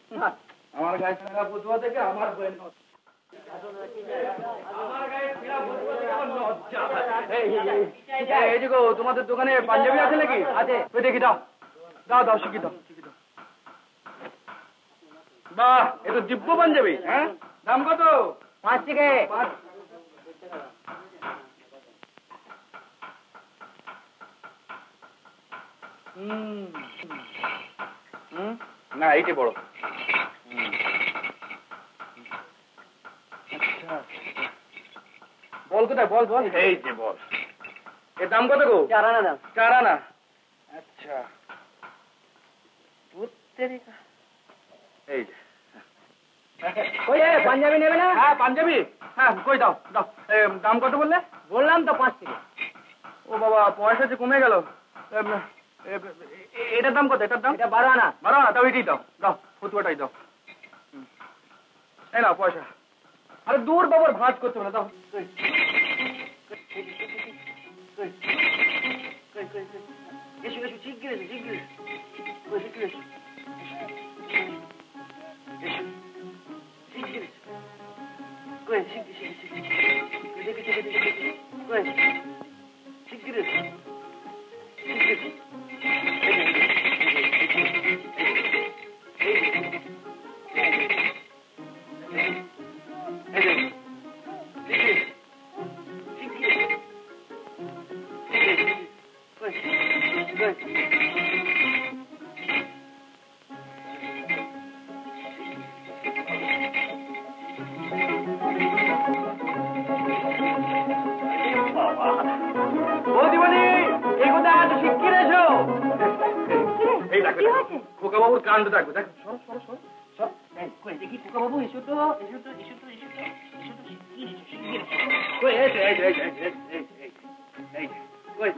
আমার গায়ে ছেঁড়া আমার বইয়ের আমার গায়ে এই, গো, তোমাদের দোকানে পাঞ্জাবি আছে নাকি? আছে। ওই দেখি দাও। দাও দাও শিখি দাও। বাহ এ তো দিব্য পাঞ্জাবি হ্যাঁ? দাম কত? পাঁচ থেকে। না এইটাই বড়। আচ্ছা। বল কোথায়? বল বল। এই যে বল। এর দাম কত গো? চার আনা দাম চার আনা আচ্ছা। এই যে। ওই এ, পাঞ্জাবি নেবে না? হ্যাঁ পাঞ্জাবি। হ্যাঁ কই দাও দাও। এ, দাম কত বললে? বললাম তো পাঁচ থেকে ও বাবা পয়সা যে কমে গেল। এটার দাম কত? এটার দাম? এটা বারো আনা। বারো না তাও এটাই দাও। দাও ফতুয়াটাই দাও। এই নাও পয়সা। আরে দূর বাবার ভাঁজ করতে হবে না দাও এসো এসো শিগগির এসো শিগগির এসো। ওই শিগগির এসো। এসো। কই শিগগির শিগগির শিগগির দেখি দেখি দেখি দেখি কই শিগগির শিগগির বৌদিমণি খোকা বাবুর কাণ্ড দেখো দেখো সরো সরো সরো সরো দেখি তো এসো তো এসো তো এসো তো এসো তো এসো তো এই এই এই এই এই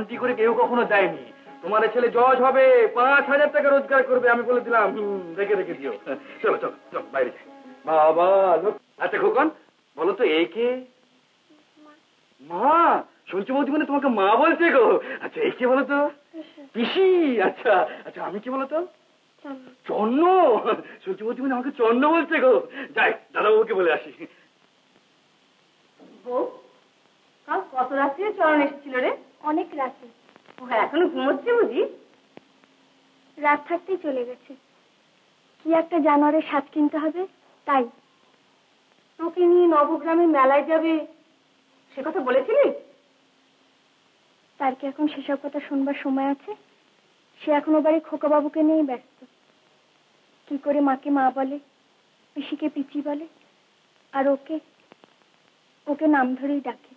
এমনটি করে কেউ কখনো দেয়নি। তোমার ছেলে জজ হবে পাঁচ হাজার টাকা রোজগার করবে আমি বলে দিলাম। রেখে রেখে দিও। চলো চলো চলো বাইরে যাই। বাবা আচ্ছা খোকন বলো তো এই কে? মা শুনছি বলছি মানে তোমাকে মা বলছে গো। আচ্ছা এই কে বলো তো? পিসি আচ্ছা আচ্ছা আমি কি বলো তো? চন্ন শুনছি বলছি মানে আমাকে চন্ন বলছে গো। যাই দাদাবাবুকে বলে আসি। বউ কাল কত রাত্রে চরণ এসেছিল রে? অনেক রাতে। ও এখনও ঘুমোচ্ছে বুঝি? রাত থাকতেই চলে গেছে। কি একটা জানোয়ারের স্বাদ কিনতে হবে? তাই। তোকে নিয়ে নবগ্রামে মেলায় যাবে। সে কথা বলেছিলি? তার কি এখন সেসব কথা শুনবার সময় আছে? সে এখন বাড়ি খোকাবাবুকে নিয়েই ব্যস্ত। কি করে মাকে মা বলে পিসিকে পিচি বলে আর ওকে ওকে নাম ধরেই ডাকে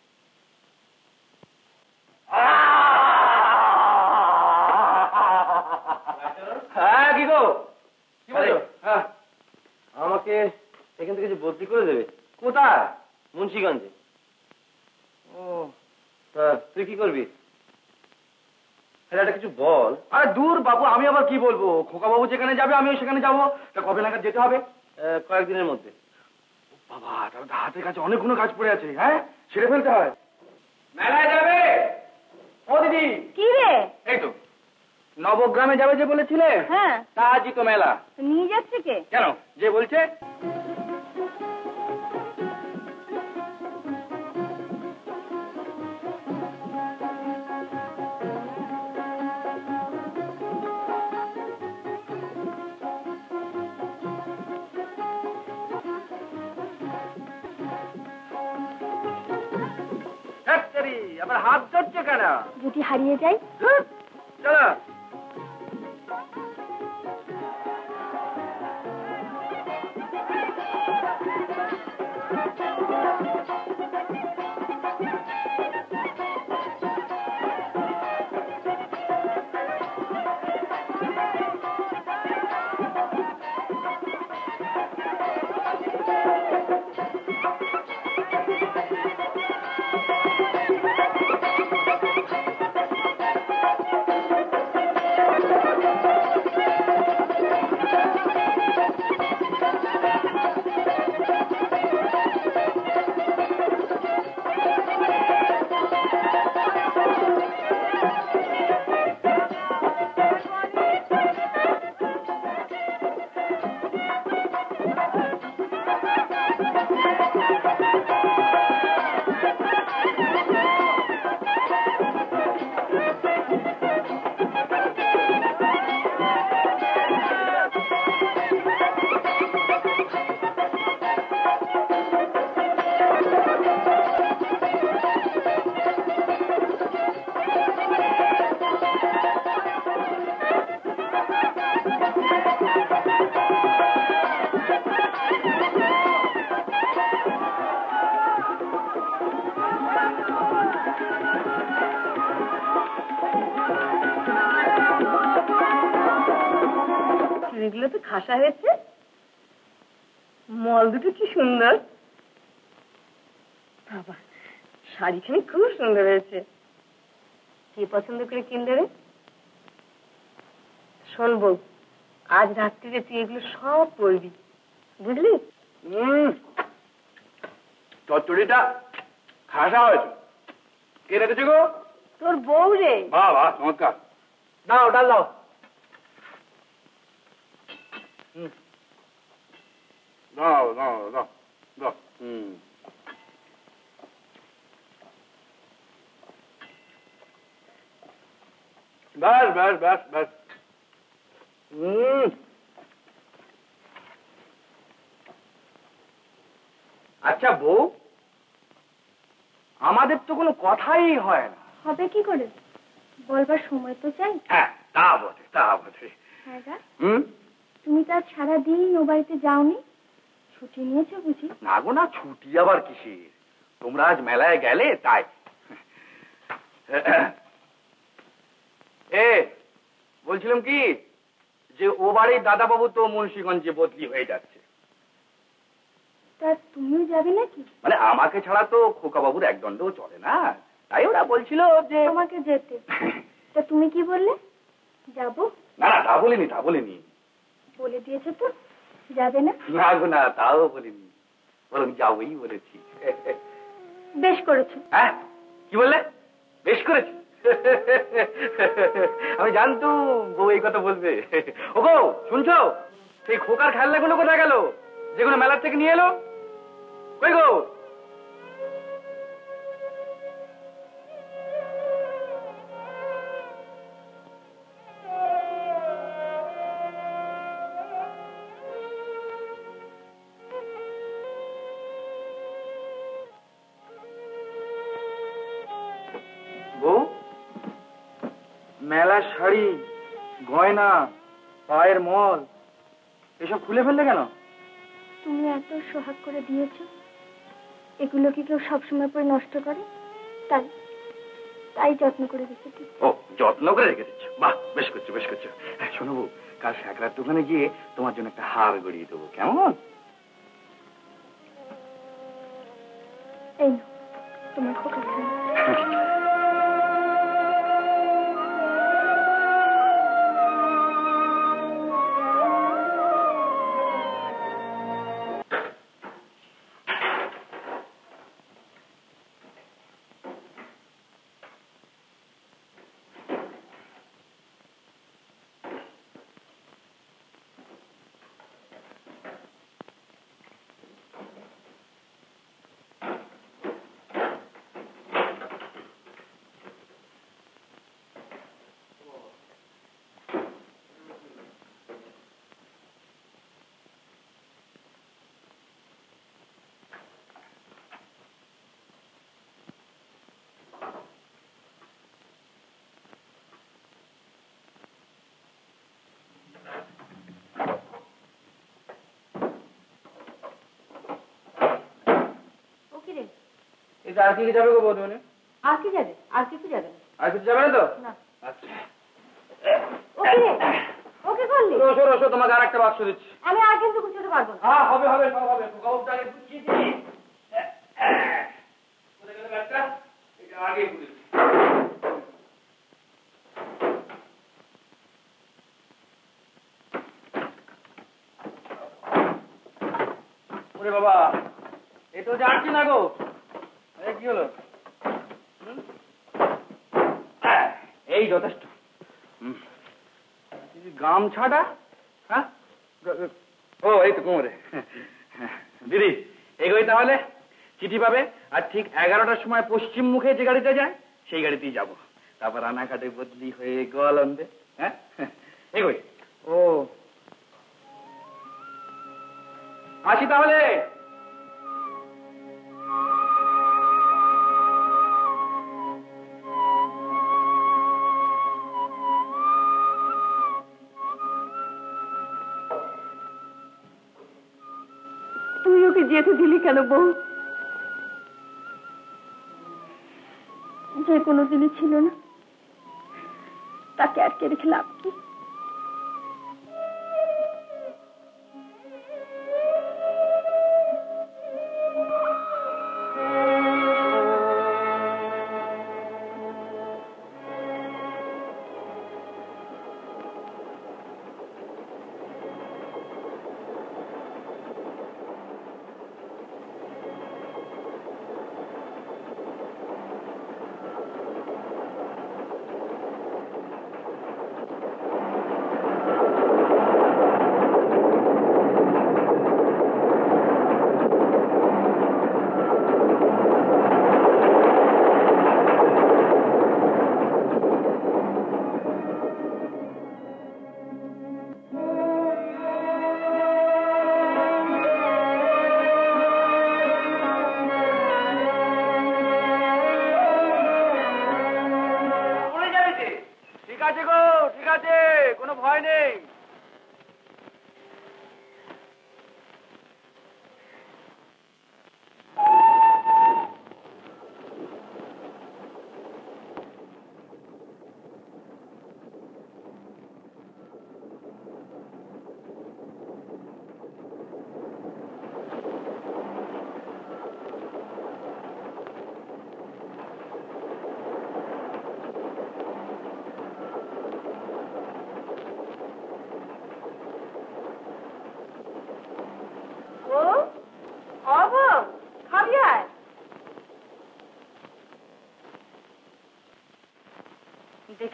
হ্যাঁ কি গো কি বলো হ্যাঁ আমাকে এখান থেকে বদলি করে দেবে। কোথায়? মুন্সিগঞ্জে। ও। তুই কি করবি? একটা কিছু বল। আরে দূর বাবু আমি আবার কি বলব? খোকা বাবু যেখানে যাবে আমিও সেখানে যাব। তা কবে নাগাদ যেতে হবে? আহ, কয়েকদিনের মধ্যে। বাবা তাহলে হাতের কাছে অনেকগুলো কাজ পড়ে আছে হ্যাঁ? সেরে ফেলতে হয়। মেলায় যাবে? ও দিদি। কি রে? এই তো। নবগ্রামে যাবে যে বলেছিলে? হ্যাঁ। তা আজই তো মেলা। নিয়ে যাচ্ছে কে? কেন? যে বলছে? আবার হাত ধরছে কেন? যদি হারিয়ে যায় ধুর, চলো। শাড়িখানি খুব সুন্দর হয়েছে। কে পছন্দ করে কিনলে রে? শোন বউ আজ রাত্রিরে তুই এগুলো সব পরবি। বুঝলি? চচ্চড়িটা খাসা হয়েছে। কে রেখেছে গো? তোর বউ রে। বাহ বাহ চমৎকার। দাও ডাল দাও হুম। দাও দাও দাও দাও হুম ব্যাস ব্যাস ব্যাস ব্যাস হুম আচ্ছা বউ আমাদের তো কোনো কথাই হয় না। হবে কি করে? বলবার সময় তো চাই। হ্যাঁ তা বটে তা বটে। হ্যাঁ হুম? তুমি তো আজ সারাদিন ও বাড়িতে যাওনি। ছুটি নিয়েছো বুঝি? না গো না ছুটি আবার কিসের? তোমরা আজ মেলায় গেলে তাই। এ বলছিলাম কি যে ও বাড়ির দাদাবাবু তো মুন্সিগঞ্জে বদলি হয়ে যাচ্ছে। তা তুমিও যাবে নাকি? মানে আমাকে ছাড়া তো খোকাবাবুর এক দণ্ডও চলে না। তাই ওরা বলছিল যে তোমাকে যেতে। তা তুমি কি বললে? যাব। না না তা বলিনি তা বলিনি। বলে দিয়েছ তো যাবে না? না গো না তাও বলিনি। বরং যাবই বলেছি। বেশ করেছ। হ্যাঁ কি বললে? বেশ করেছি। আমি জানতুম বউ এই কথা বলবে। ও গো শুনছো? সেই খোকার খেলনাগুলো কোথায় গেল? যেগুলো মেলার থেকে নিয়ে এলো? বউ মেলার শাড়ি, গয়না, পায়ের মল, এসব খুলে ফেললে কেন? তুমি এত সোহাগ করে দিয়েছ। এগুলো কি কেউ সবসময় পরে নষ্ট করে, তাই তাই যত্ন করে রেখেছি ও, যত্ন করে রেখেছি? বাহ, বেশ করছ বেশ করছ। হ্যাঁ শোনো কাল স্যাকরার দোকানে গিয়ে তোমার জন্য একটা হার গড়িয়ে দেবো। কেমন? এটা আর কি কি যাবে গো বৌদিমণি? আর কি যাবে? আর কিছু যাবে না। আর কিছু যাবে না তো? না। আচ্ছা। ও কি রে ও কি করলি রসো রসো তোমাকে আর বাক্স দিচ্ছি। আমি আর কিন্তু গুছোতে পারব না। হ্যাঁ হবে হবে সব হবে। খোকাবাবুটাকে বুঝিয়ে দিই। কোথায় গেল ব্যাগটা? এটা আগে বুঝেছি ওরে বাবা এ তো জানছি না গো এ কি হলো হুম? আহ, এই যথেষ্ট গামছাটা হ্যাঁ? ও, এই তো কোমরে। দিদি, এগোই তাহলে, চিঠি পাবে, আর ঠিক এগারোটার সময় পশ্চিম মুখে যে গাড়িতে যায়, সেই গাড়িতেই যাব। তারপর রানাঘাটে বদলি হয়ে গোয়ালন্দে হ্যাঁ? এগোই। ও। আসি তাহলে। যেতে দিলি কেন বউ? যে কোনো দিনই ছিল না তাকে আটকে রেখে লাভ কি?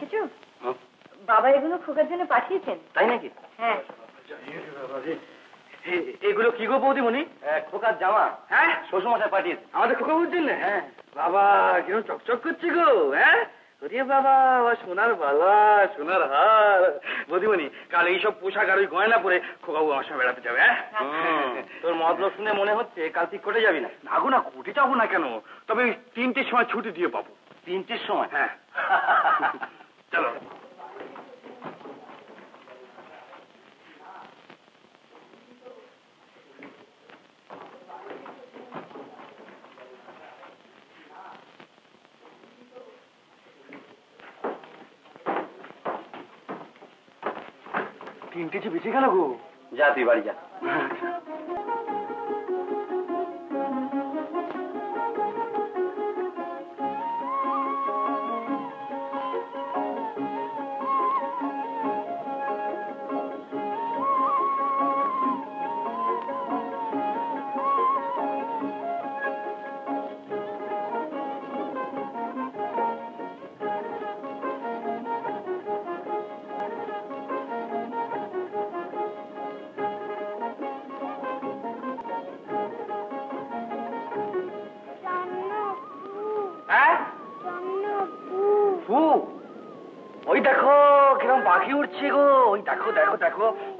দেখেছ? হ্যাঁ। বাবা এগুলো খোকার জন্য পাঠিয়েছেন। তাই নাকি? হ্যাঁ। এগুলো কি গো বৌদিমণি? খোকার জামা। হ্যাঁ? শ্বশুরমশাই পাঠিয়েছে। আমাদের খোকা বুঝছেন না? হ্যাঁ। বাবা কিরম চকচক করছে গো হ্যাঁ? ওরে বাবা সোনার বালা সোনার হার। বৌদিমণি কাল এইসব পোশাক আর ওই গয়না পরে খোকাবু আমার সঙ্গে বেড়াতে যাবে হ্যাঁ? তোর মতলব শুনে মনে হচ্ছে কাল তুই কোটে যাবি না। না গো না কোটি যাব না কেন? তবে তিনটের সময় ছুটি দিয়ে পাবো। তিনটের সময়? হ্যাঁ চলো তিনটে যে বেঁচে জাতি গো যা।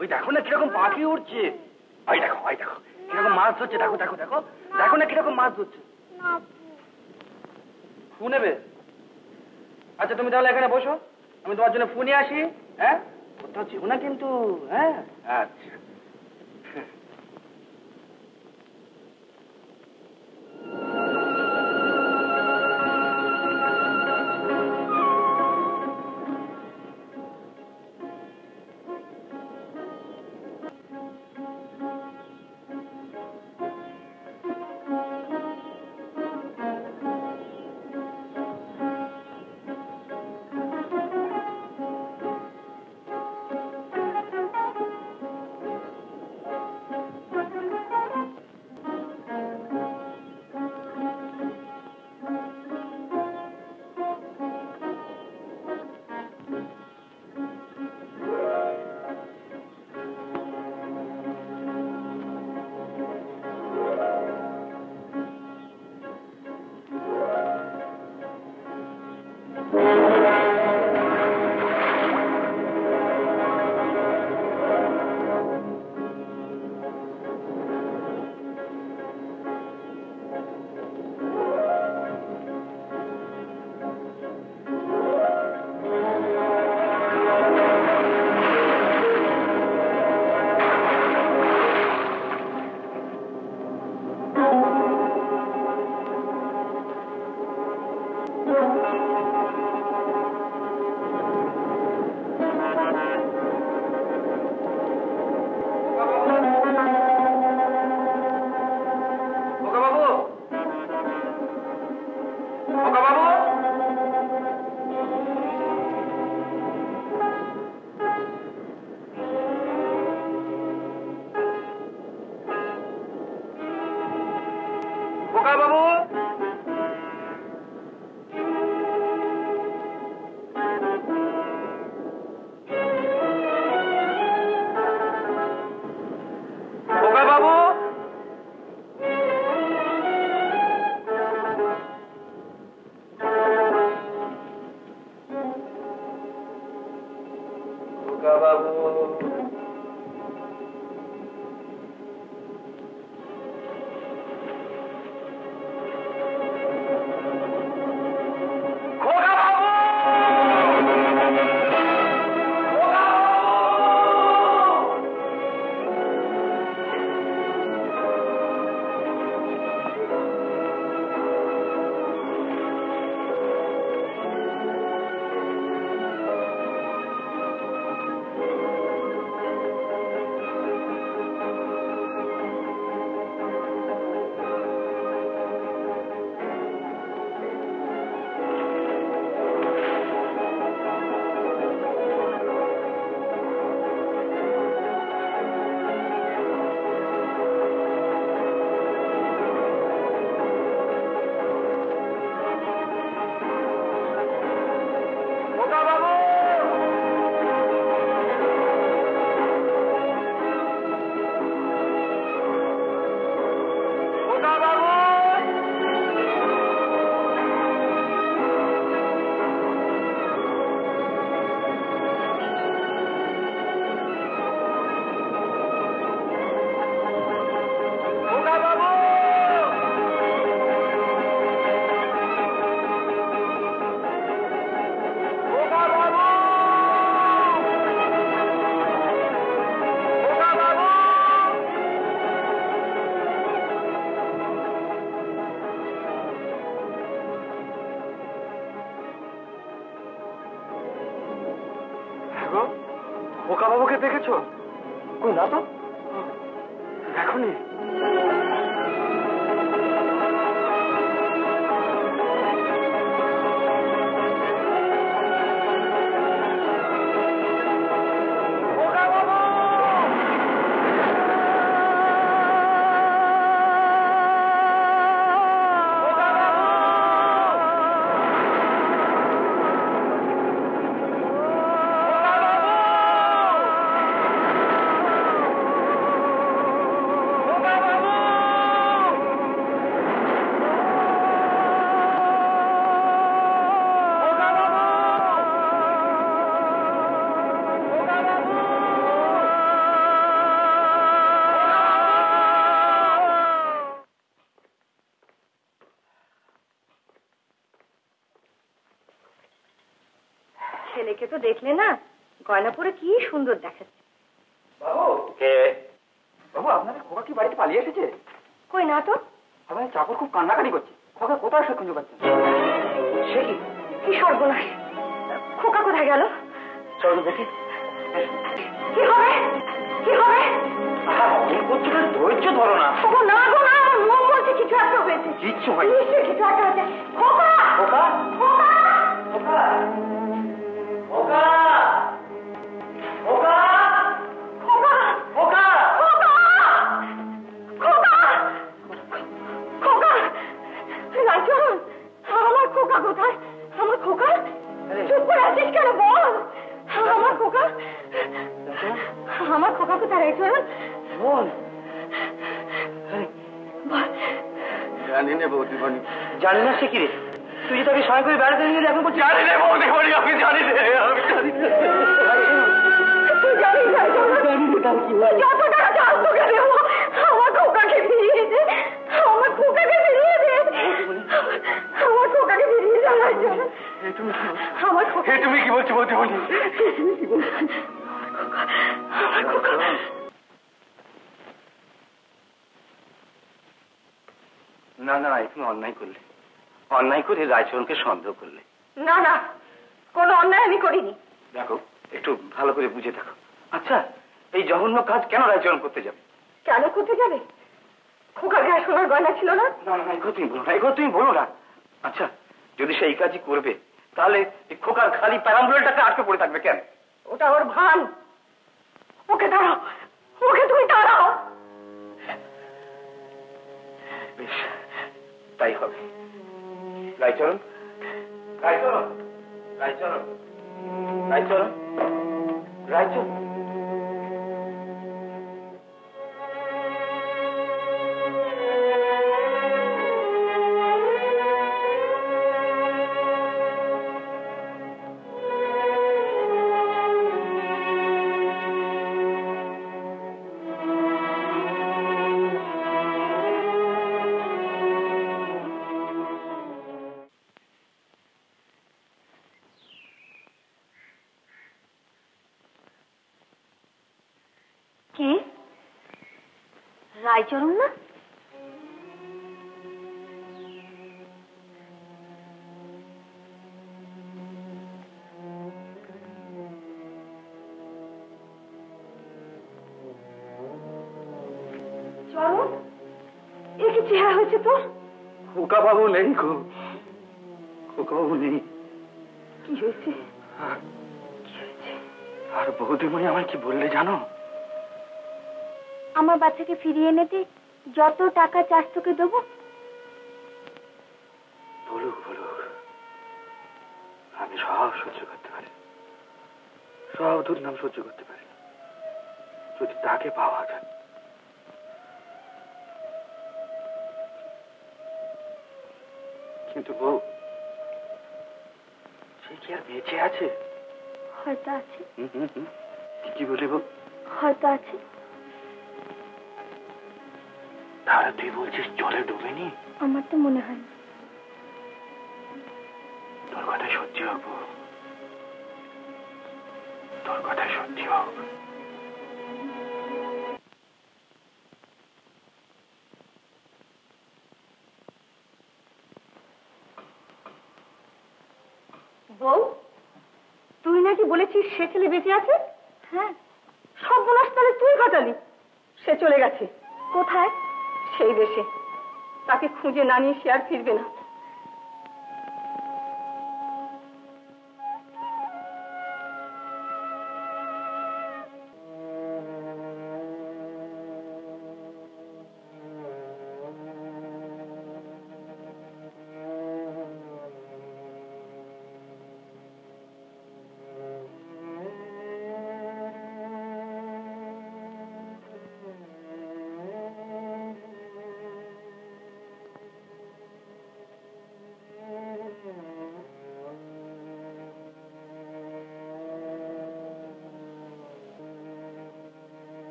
ওই দেখো না কীরকম পাখি উঠছে ওই দেখো ওই দেখো, কীরকম মাছ ধরছে। দেখো দেখো দেখো দেখো না কীরকম মাছ ধরছে। ফু নেবে? আচ্ছা তুমি তাহলে এখানে বসো। আমি তোমার জন্য ফোনে আসি হ্যাঁ? কোথাও যেও না কিন্তু হ্যাঁ? আচ্ছা। দেখলে না গয়না পরে কি সুন্দর দেখাচ্ছে। বাবু কে? বাবু আপনাদের খোকা কি বাড়িতে পালিয়ে এসেছে? কই না তো? আমার চাকর খুব কান্নাকাটি করছে। খোকা কোথায় সে খুঁজে পাচ্ছে সে কি কি সর্বনাশ। খোকা কোথায় গেল? চলো দেখি। কি হবে? কি হবে? ধৈর্য ধরো না। না গো না আমার মন বলছে কিছু একটা হয়েছে। কিচ্ছু হয়নি। কিছু একটা হয়েছে। না না তুমি অন্যায় করলে। অন্যায় করে রায়চরণকে সন্দেহ করলে। না না কোনো অন্যায় আমি করিনি। দেখো একটু ভালো করে বুঝে দেখো আচ্ছা এই জঘন্য কাজ কেন রায়চরণ করতে যাবে? কেন করতে যাবে? খোকার গায়ে সোনার গয়না ছিল না? না না এগুলো তুমি বলো না এগুলো তুমি বলো না। আচ্ছা যদি সে এই কাজই করবে তাহলে এই খোকার খালি প্যারাম্বুলেটাকে আটকে পড়ে থাকবে কেন? ওটা ওর ভান। ওকে দাঁড়াও। ওকে তুমি দাঁড়াও। বেশ তাই হবে। রায়চরণ রায়চরণ রায়চরণ রায়চরণ রায়চরণ ফিরিয়ে দে যত টাকা চাস তোকে দেবো? বলুক বলুক। আমি সব সহ্য করতে পারি। সব দুর্নাম সহ্য করতে পারি। যদি তাকে পাওয়া যায়। কিন্তু বউ সে কি আর বেঁচে আছে? হয়তো আছে। কি বলি বউ? হয়তো আছে। তুই বলছিস জলে ডুবেনি আমার তো মনে হয় তোর কথাই সত্যি হোক বউ। তোর কথাই সত্যি হোক বউ তুই নাকি বলেছিস সে ছেলে বেঁচে আছে? হ্যাঁ। সর্বনাশ তাহলে তুই ঘটালি। সে চলে গেছে। সেই দেশে তাকে খুঁজে না নিয়ে সে আর ফিরবে না।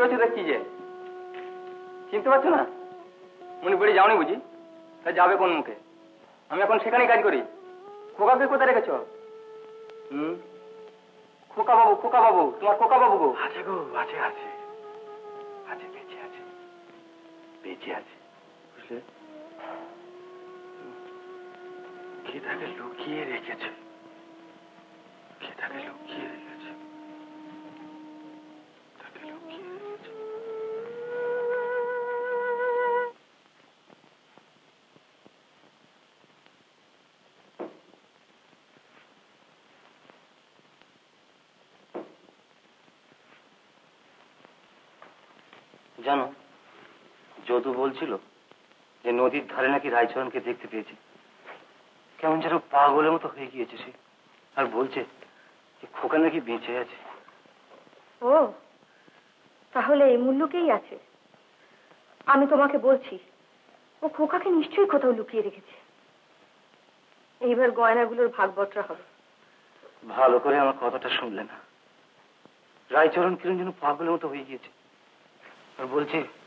ফিরোছে দেখছি যে? চিনতে পারছ না? পড়ে যাওনি বুঝি? তা যাবে কোন মুখে? আমি এখন সেখানেই কাজ করি। খোকাকে কোথায় রেখেছো? হুম? খোকা বাবু খোকা বাবু, তোমার খোকা বাবু গো। আছে গো, আছে আছে। আছে, বেঁচে আছে। বেঁচে আছে, বুঝলে? কে তাকে লুকিয়ে রেখেছে। কে তাকে লুকিয়ে বলছিল যে নদীর ধারে নাকি রায়চরণকে দেখতে পেয়েছে। কেমন যেন পাগলের মতো হয়ে গিয়েছে সে। আর বলছে যে খোকা নাকি বেঁচে আছে। ও তাহলে এই মূল্যকেই আছে। আমি তোমাকে বলছি ও খোকাকে নিশ্চয়ই কোথাও লুকিয়ে রেখেছে। এইবার গয়নাগুলোর ভাগ বটরা হবে। ভালো করে আমার কথাটা শুনলে না। রায়চরণ কিরম যেন পাগলের মতো হয়ে গিয়েছে। আর বলছে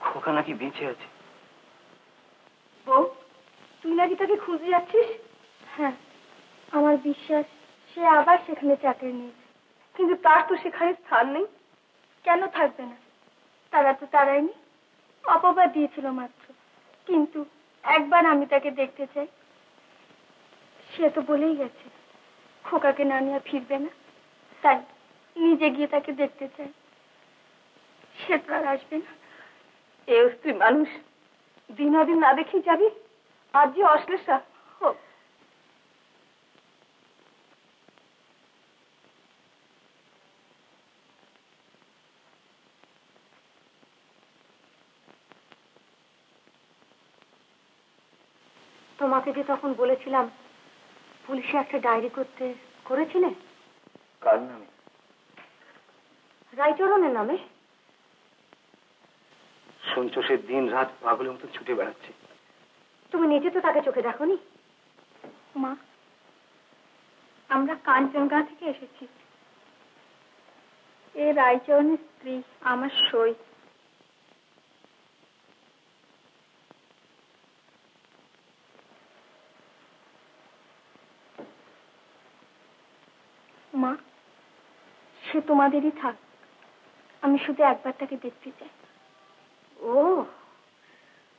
খোকা নাকি বেঁচে আছে? বউ, তুই নাকি তাকে খুঁজে যাচ্ছিস? হ্যাঁ আমার বিশ্বাস, সে আবার সেখানে চাকরি নিয়েছে। কিন্তু তার তো সেখানে স্থান নেই। কেন থাকবে না? তারা তো তারাইনি অপবাদ দিয়েছিল মাত্র। কিন্তু একবার আমি তাকে দেখতে চাই, সে তো বলেই গেছে, খোকাকে না নিয়ে ফিরবে না। তাই নিজে গিয়ে তাকে দেখতে চাই। সে তো আর আসবে না। এ স্ত্রী মানুষ। দিন না দেখেই যাবি। আজ যে অশ্লেষা। তোমাকে যে তখন বলেছিলাম পুলিশে একটা ডায়েরি করতে করেছিলে? কার নামে? রায়চরণের নামে। শুনছো সে দিন রাত পাগলের মতো ছুটে বেড়াচ্ছে। তুমি নিজে তো তাকে চোখে দেখোনি? মা আমরা কাঞ্চনগাঁ থেকে এসেছি। এ রায়চরণের স্ত্রী আমার সই। মা সে তোমাদেরই থাক। আমি শুধু একবার তাকে দেখতে চাই। ও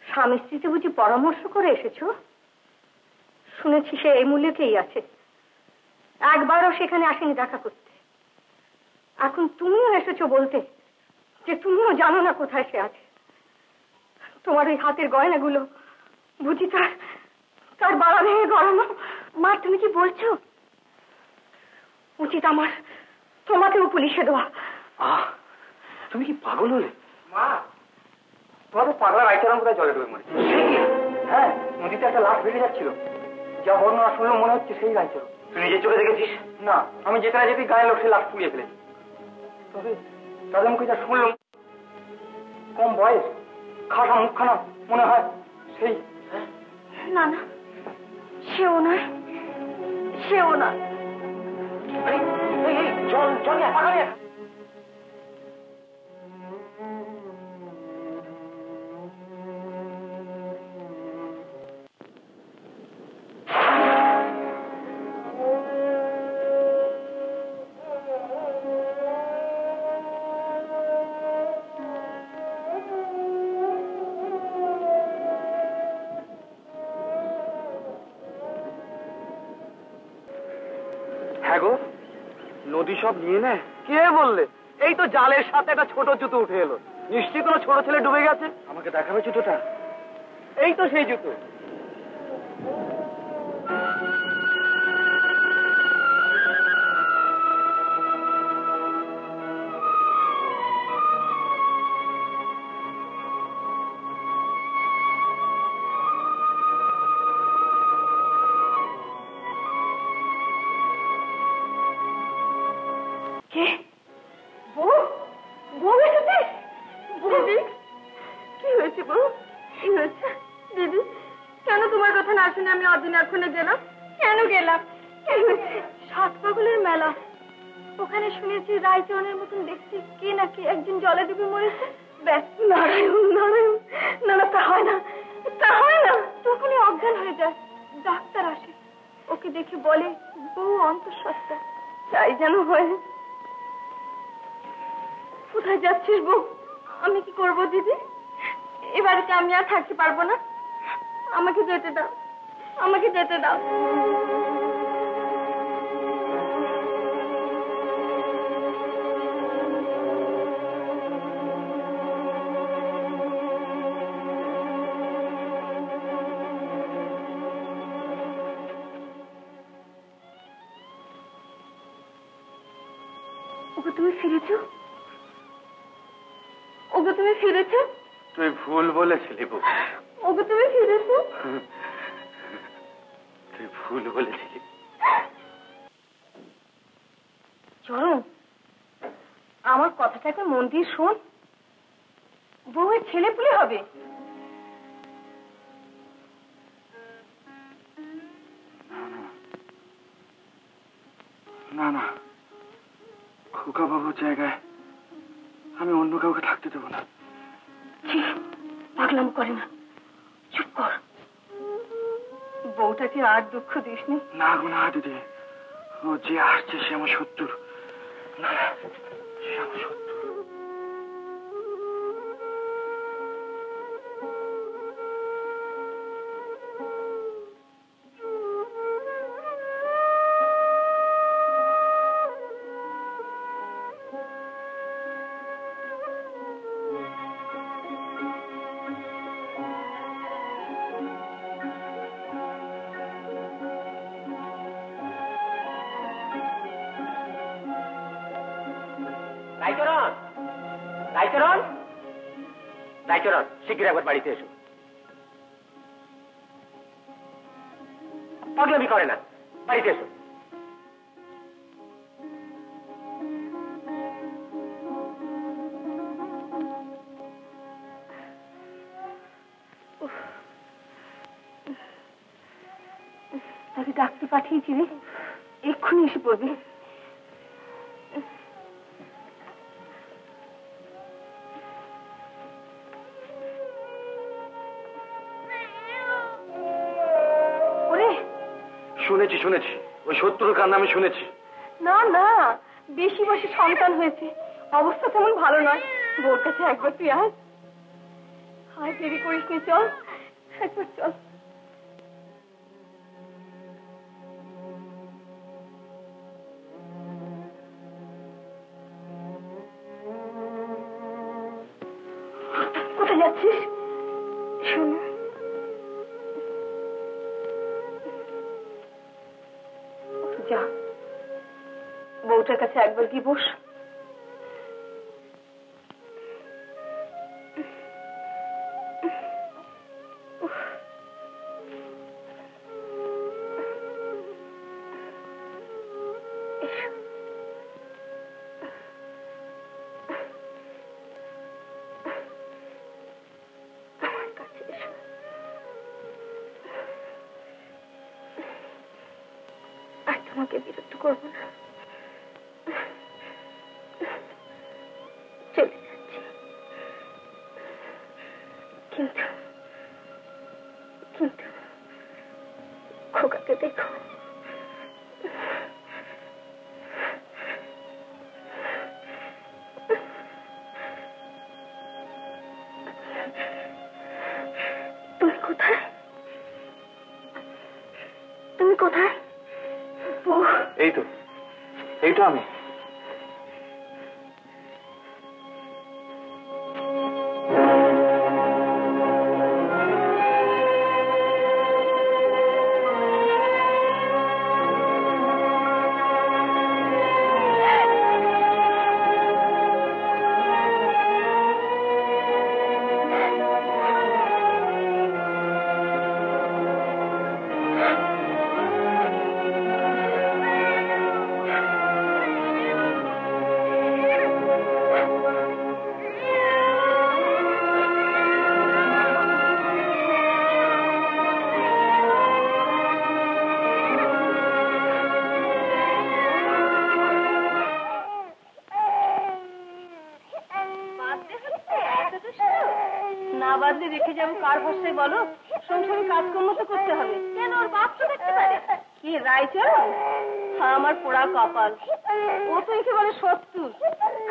স্বামী স্ত্রীতে বুঝি পরামর্শ করে এসেছ? শুনেছি সে এই মূল্যকেই আছে। একবারও সেখানে আসেনি দেখা করতে। এখন তুমিও এসেছ বলতে যে তুমিও জানো না কোথায় সে আছে। তোমার ওই হাতের গয়নাগুলো বুঝি তার তার বাড়া ভেঙে গড়ানো মা তুমি কি বলছো? উচিত আমার তোমাকেও পুলিশে দেওয়া। আহ তুমি কি পাগল হলে? মা তোমাদের পাগলা রাইচারাম কোথায় জলে ডুবে মরেছে। হ্যাঁ নদীতে একটা লাশ বেরিয়ে যাচ্ছিল। যা বর্ণনা শুনলাম মনে হচ্ছে সেই রাইচারণ তুই নিজের চোখে দেখেছিস? না আমি যেখানে যেতে গায়ে লোক সে লাশ পুড়িয়ে ফেলেছি। তবে তাদের মুখে যা শুনলাম কম বয়স খাসা মুখখানা মনে হয় সেই। না না সেও নয় সেও নয়। জল জল নিয়ে নিয়ে নে। কে বললে? এই তো জালের সাথে একটা ছোট জুতো উঠে এলো। নিশ্চয়ই কোনো ছোট ছেলে ডুবে গেছে? আমাকে দেখাবে জুতোটা? এই তো সেই জুতো। না না। খোকা বাবুর জায়গায় আমি অন্য কাউকে থাকতে দেবো না। পাগলাম করে না। চুপ কর। বউটাকে আর দুঃখ দিসনি? না গো না দিদি। ও যে আসছে সে আমার শত্রুর। না। রাইচরণ শিগগির একবার বাড়িতে এসো শুনেছি। ওই শত্রুর কান্না আমি শুনেছি। না না, বেশি বয়সে সন্তান হয়েছে। অবস্থা তেমন ভালো নয়। বোর কাছে একবার তুই আয়। আয়, দেরি করিস নি, চল। একবার চল। কাছে দেখো কোথায়? তুমি কোথায়? এই তো এই তো আমি। ভরসায় বলো সংসারে কাজকর্ম তো করতে হবে। কেন ওর বাপ তো দেখতে পারে? কি রায়চরণ? হ্যাঁ, আমার পোড়া কপাল। ও তো একেবারে শত্রু।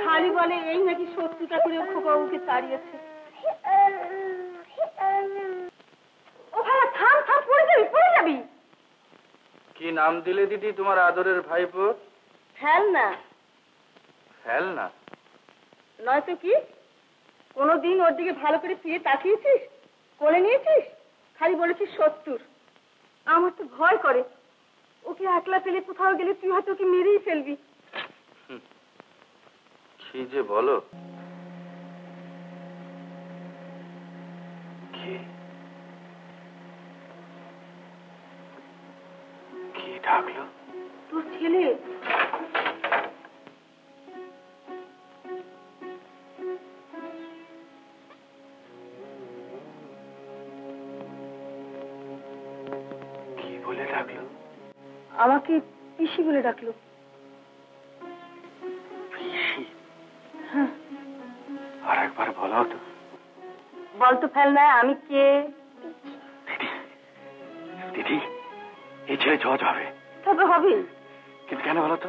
খালি বলে এই নাকি শত্রুতা করে খোকাবুকে তাড়িয়েছে ও ভাইয়া থাম থাম পড়ে যাবি পড়ে যাবি। কি নাম দিলে দিদি তোমার আদরের ভাইপো? ফেল না। ফেল না? নয়তো কি? কোনোদিন ওর দিকে ভালো করে ফিরে তাকিয়েছিস? করে নিয়েছিস? খালি বলেছিস সত্তর। আমার তো ভয় করে। ওকে একলা পেলে কোথাও গেলে তুই হয়তো ওকে মেরেই ফেলবি। কি যে বলো। কি ডাকলো? তোর ছেলে। আমাকে পিসি বলে ডাকলো। হ্যাঁ। আর একবার বলো তো। বলতো ফেল না আমি কে? দিদি দিদি এই ছেলে জজ হবে। তবে হবে কিন্তু কেন বলো তো?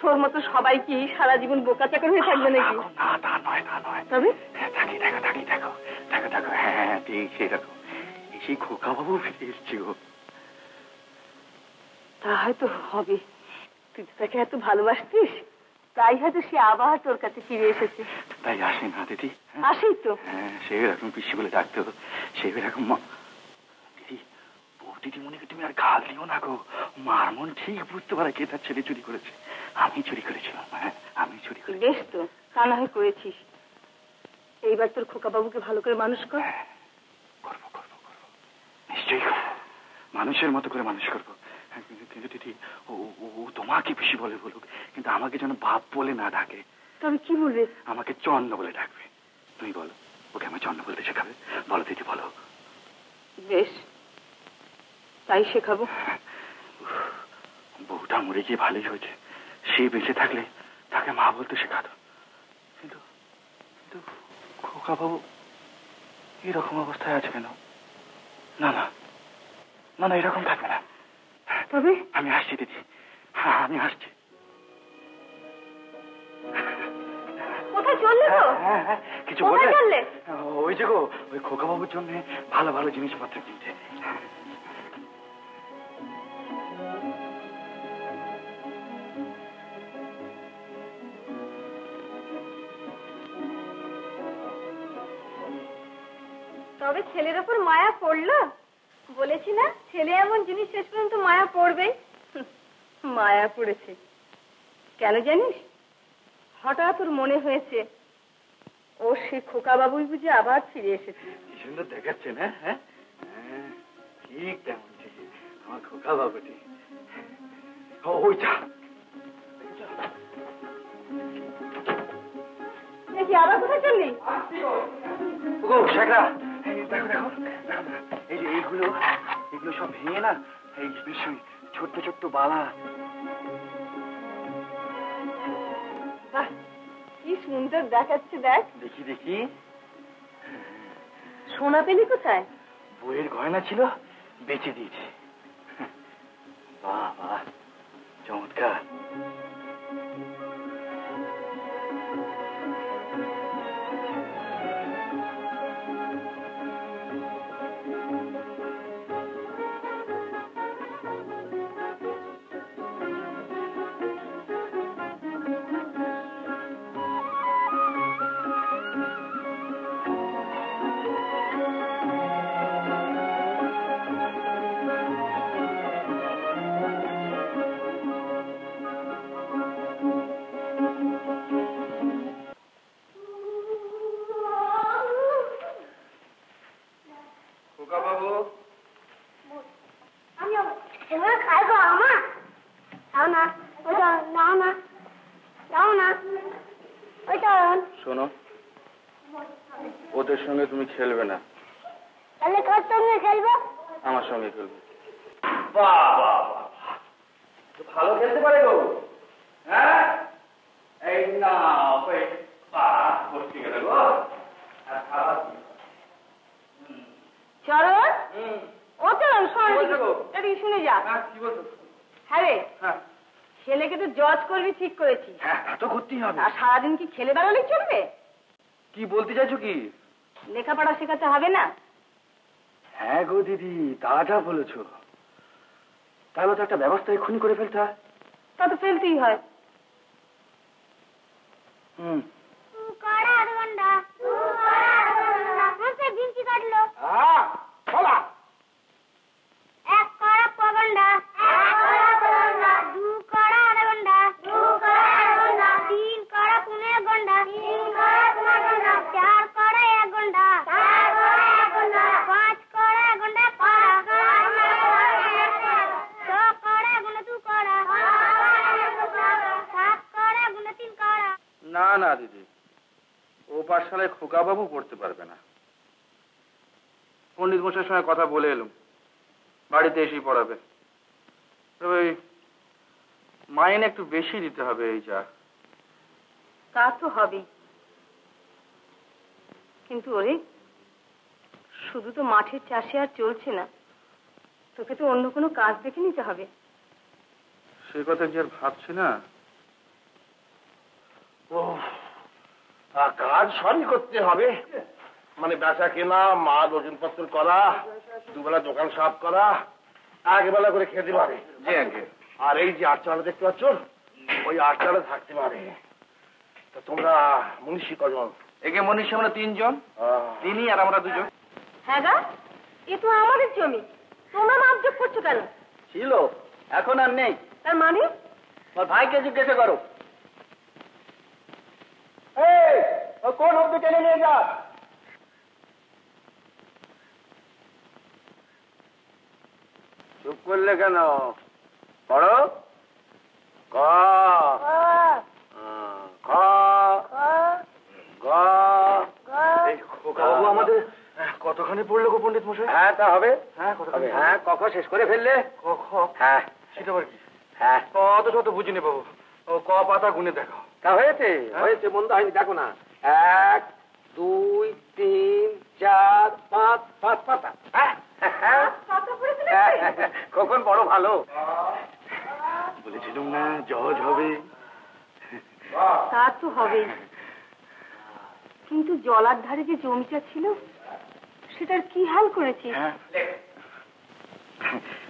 তোর মতো সবাই কি সারা জীবন বোকা চাকর হয়ে থাকবে নাকি? না, তা নয় তা নয়। তবে? হ্যাঁ, তাকি দেখো তাকি দেখো দেখো দেখো হ্যাঁ ঠিক সেরকম সেই খোকা বাবু ফিরে এসছি গো। তা হয়তো হবে। তুই তো তাকে এত ভালোবাসতিস। তাই হয়তো সে আবার তোর কাছে ফিরে এসেছে। তাই আসে না দিদি। হ্যাঁ? আসেই তো। হ্যাঁ সে এরকম পিসি বলে ডাকতো। সে এরকম দিদি দিদিমণিকে তুমি আর গাল দিও না গো। মার মন ঠিক বুঝতে পারে কে তার ছেলে চুরি করেছে। আমি চুরি করেছিলাম হ্যাঁ আমি চুরি করেছি বেশ তো তা না হয় করেছিস। এইবার তোর খোকা বাবুকে ভালো করে মানুষ কর। হ্যাঁ, করব করব করব। নিশ্চয়ই করব। মানুষের মতো করে মানুষ করব। কিন্তু দিদি ও তোমাকে বেশি বলে বলুক কিন্তু আমাকে যেন বাপ বলে না ডাকে। তবে কি বলবে? আমাকে চন্ন বলে ডাকবে। তুমি বলো ওকে আমার চন্ন বলতে শেখাবে? বলো দিদি বলো। বেশ তাই শেখাবো। বউটা মরে গিয়ে ভালোই হয়েছে। সে বেঁচে থাকলে তাকে মা বলতে শেখাতো। কিন্তু কিন্তু খোকা বাবু এরকম অবস্থায় আছে কেন? না না না না এরকম থাকবে না। তবে? আমি আসছি দিদি। হ্যাঁ আমি আসছি। কোথায় চললে তো? হ্যাঁ, হ্যাঁ, কিছু কোথায় চললে? ওই যে গো ওই খোকা বাবুর জন্য ভালো ভালো জিনিসপত্র কিনতে। তবে ছেলের ওপর মায়া পড়ল? বলেছি না ছেলে এমন জিনিস শেষ পর্যন্ত মায়া পড়বেই হুঁ, মায়া পড়েছে কেন জানিস হঠাৎ ওর মনে হয়েছে ও সে খোকা বাবুই বুঝে আবার ফিরে এসেছে সুন্দর দেখাচ্ছে না হ্যাঁ হ্যাঁ, ঠিক তেমন আমার খোকা বাবুটি ওইটা দেখি আবার কোথায় চললি শেখরা দেখো দেখো দেখো, এই যে এইগুলো এগুলো সব ভেঙে না এই ছোট্ট ছোট্ট বালা। বাহ কি সুন্দর দেখাচ্ছে দেখ। দেখি দেখি। সোনা পেলি কোথায়? বইয়ের গয়না ছিল বেচে দিয়েছি। বাহ বাহ চমৎকার। আর সারাদিন কি খেলে বেড়ালেই চলবে? কি বলতে চাইছো কি? লেখাপড়া শেখাতে হবে না? হ্যাঁ গো দিদি তা যা বলেছ। তাহলে তো একটা ব্যবস্থা এক্ষুনি করে ফেলতে হয়। তা তো ফেলতেই হয়। হুম। পাঠশালায় খোকাবাবু পড়তে পারবে না। পণ্ডিত মশাইয়ের সঙ্গে কথা বলে এলুম। বাড়িতে এসেই পড়াবে। তবে মাইনে একটু বেশি দিতে হবে এই যা। তা তো হবেই। কিন্তু ওরে শুধু তো মাঠের চাষে আর চলছে না। তোকে তো অন্য কোনো কাজ দেখে নিতে হবে। সে কথা যে আর ভাবছি না? ও কাজ সবই করতে হবে। মানে বেচা কেনা মাল ওজনপত্র করা দুবেলা দোকান সাফ করা একবেলা করে খেতে পারে। জি আগে আর এই যে আটচালা দেখতে পাচ্ছ ওই আটচালা থাকতে পারে। তা তোমরা মনীষী কজন? একে মনীষী আমরা তিনজন আহ, তিনি আর আমরা দুজন। হ্যাঁ গা এ তো আমাদের জমি। তোমরা মাপযোগ করছ কেন? ছিল এখন আর নেই। তার মানে? ভাইকে জিজ্ঞাসা করো। কোন অব্দি টেনে নিয়ে যা চুপ করলে কেন? পড়ো? ক। খ। গ। আমাদের কতখানি পড়ল গো পণ্ডিত মশাই? হ্যাঁ তা হবে। হ্যাঁ হবে। হ্যাঁ কখ শেষ করে ফেললে। কখ হ্যাঁ। সেটা আবার কি? হ্যাঁ। কত শত বুঝিনি বাবু। ও ক পাতা গুনে দেখো তা হয়েছে? হয়েছে মন্দ হয়নি দেখো না। এক দুই তিন চার পাঁচ পাঁচ পাতা। হ্যাঁ। হ্যাঁ কখন বড় ভালো। বলেছিলাম না জজ হবে। তা তো হবেই কিন্তু জলার ধারে যে জমিটা ছিল সেটার কি হাল করেছিস? হ্যাঁ।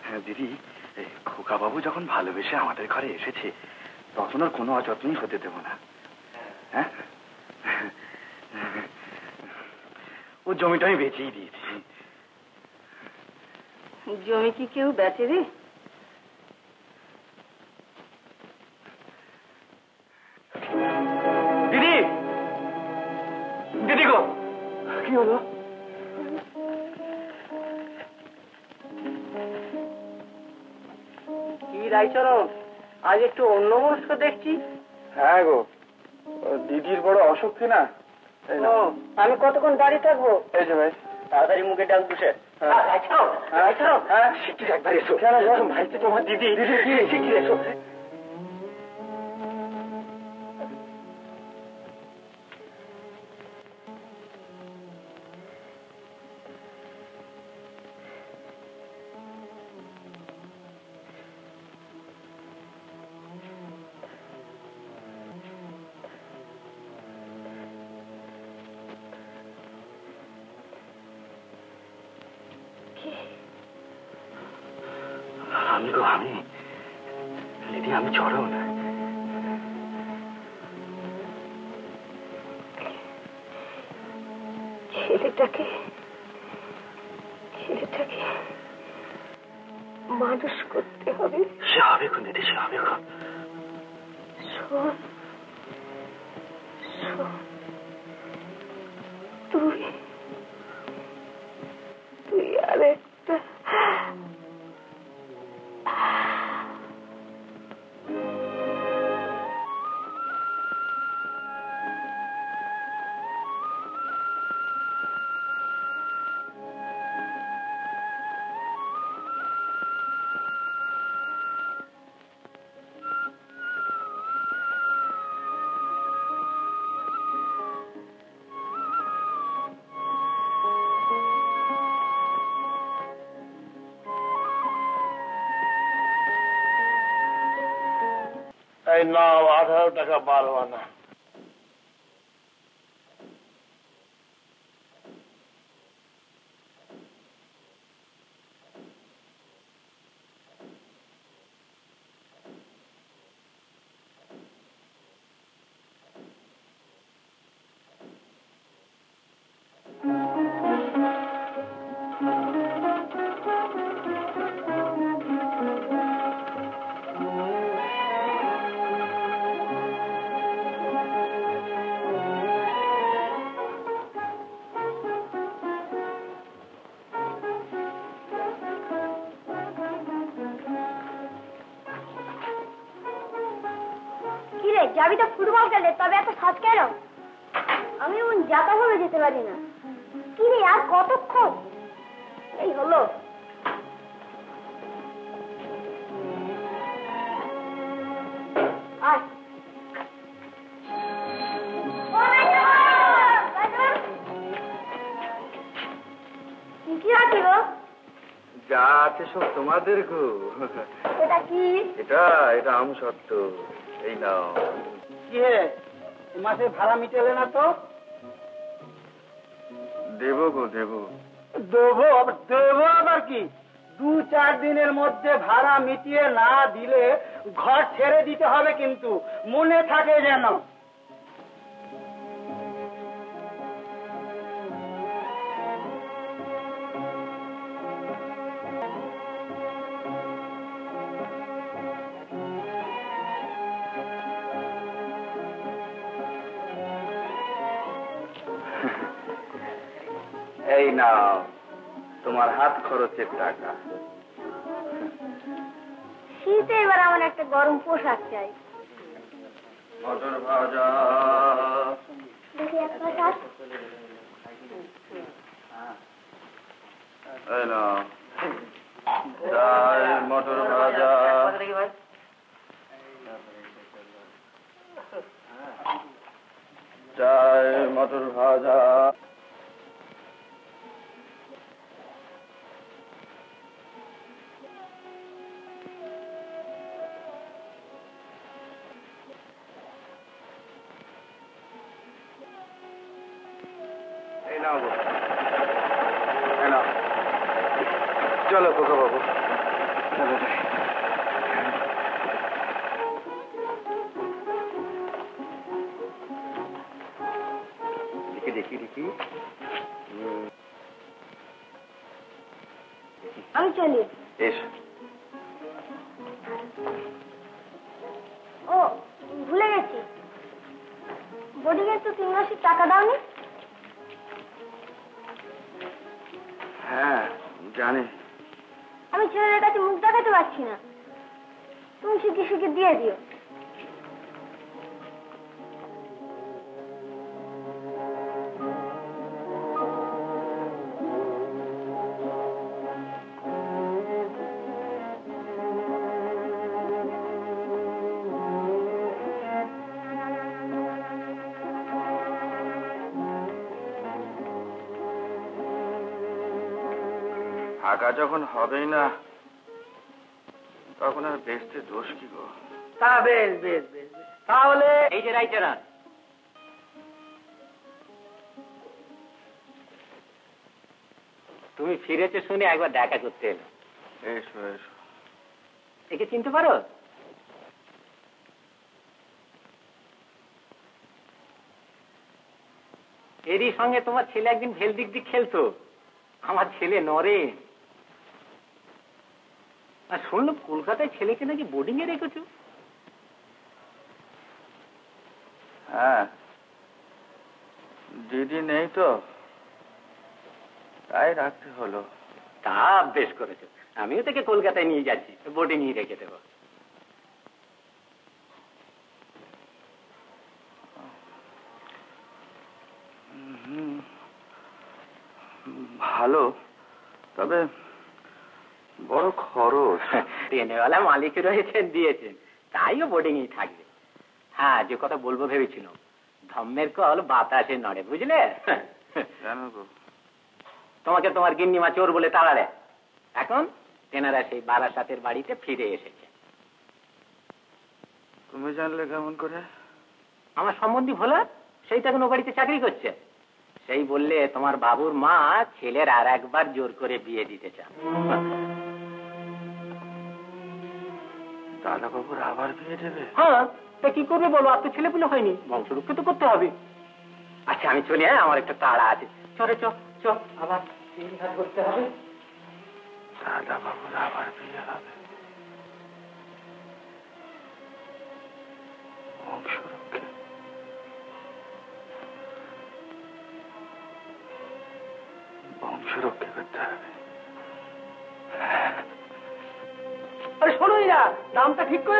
হ্যাঁ, দিদি খোকা বাবু যখন ভালোবেসে আমাদের ঘরে এসেছে তখন কোনো অযত্নই হতে দেব না। হ্যাঁ? ও জমিটা আমি বেচেই দিয়েছি। জমি কি কেউ বেচে রে? দিদি! দিদি গো! কি হলো? কি রাইচরণ আজ একটু অন্য মনস্ক দেখছি। হ্যাঁ গো দিদির বড় অসুখ কি না? এই না আমি কতক্ষণ দাঁড়িয়ে থাকব? এই যে ভাই। তাড়াতাড়ি মুখে ডাক দুশে হ্যাঁ। হ্যাঁ। হ্যাঁ একবার এসো। ভাই তো তোমার দিদি। দিদি এসো গো আমি দিদি আমি চরণ ছেলেটাকে ছেলেটাকে মানুষ করতে হবে। সে হবে কোন দিদি সে হবে কোন শোন আঠারো টাকা বারো যাবি তো ফুটবল খেলে তবে এত সাজ কেন আমি এমন যাতা ভাবে যেতে পারি না। কি রে আর কতক্ষণ? এই হলো। আয়। কি আছে গো? যা আছে সব তোমাদের গো। এটা কি? এটা এটা আম সত্য এই নাও। মাসে ভাড়া মিটেলে না তো? দেব গো দেব। দেব আবার- দেবো আবার কি? দু চার দিনের মধ্যে ভাড়া মিটিয়ে না দিলে ঘর ছেড়ে দিতে হবে কিন্তু। মনে থাকে যেন। তোমার হাত খরচের টাকা। শীতে এবার আমার একটা গরম পোশাক চাই। মটর ভাজা। ডাল মটর ভাজা। চাই মটর ভাজা। ফাঁকা যখন হবেই না তখন আর বেচতে দোষ কি গো? তা বেশ বেশ বেশ। তাহলে এই যে রাইটারা তুমি ফিরেছো শুনে একবার দেখা করতে এলো। এসো এসো। একে চিনতে পারো? এরই সঙ্গে তোমার ছেলে একদিন ভেল দিক দিক খেলতো। আমার ছেলে নরে আর শুনলো কলকাতায় ছেলেকে নাকি বোর্ডিং এ রেখেছো? হ্যাঁ। দিদি নেই তো। তাই রাখতে হলো। তা বেশ করেছ। আমিও তাকে কলকাতায় নিয়ে যাচ্ছি। বোর্ডিং এ রেখে দেবো। ভালো। তবে ট্রেনেওয়ালা মালিক রয়েছেন দিয়েছেন। তাইও বোর্ডিং এই থাকবে। হ্যাঁ যে কথা বলব ভেবেছিল ধম্মের কল বাতাসে নড়ে বুঝলে? তোমাকে তোমার গিন্নিমা চোর বলে তাড়ালে। এখন তেনারা সেই বারাসাতের বাড়িতে ফিরে এসেছে। তুমি জানলে কেমন করে? আমার সম্বন্ধী ভোলা সেই তো এখন ও বাড়িতে চাকরি করছে। সেই বললে তোমার বাবুর মা ছেলের আর একবার জোর করে বিয়ে দিতে চান। বাবুর আবার বিয়ে দেবে? হ্যাঁ তা কি করবে বলো? আর তো ছেলে পুলে হয়নি বংশরক্ষে তো করতে হবে। আচ্ছা আমি চলি হ্যাঁ আমার একটা তাড়া আছে। চলে চ চ আবার করতে হবে। বাবুর আবার বিয়ে হবে। বংশরক্ষে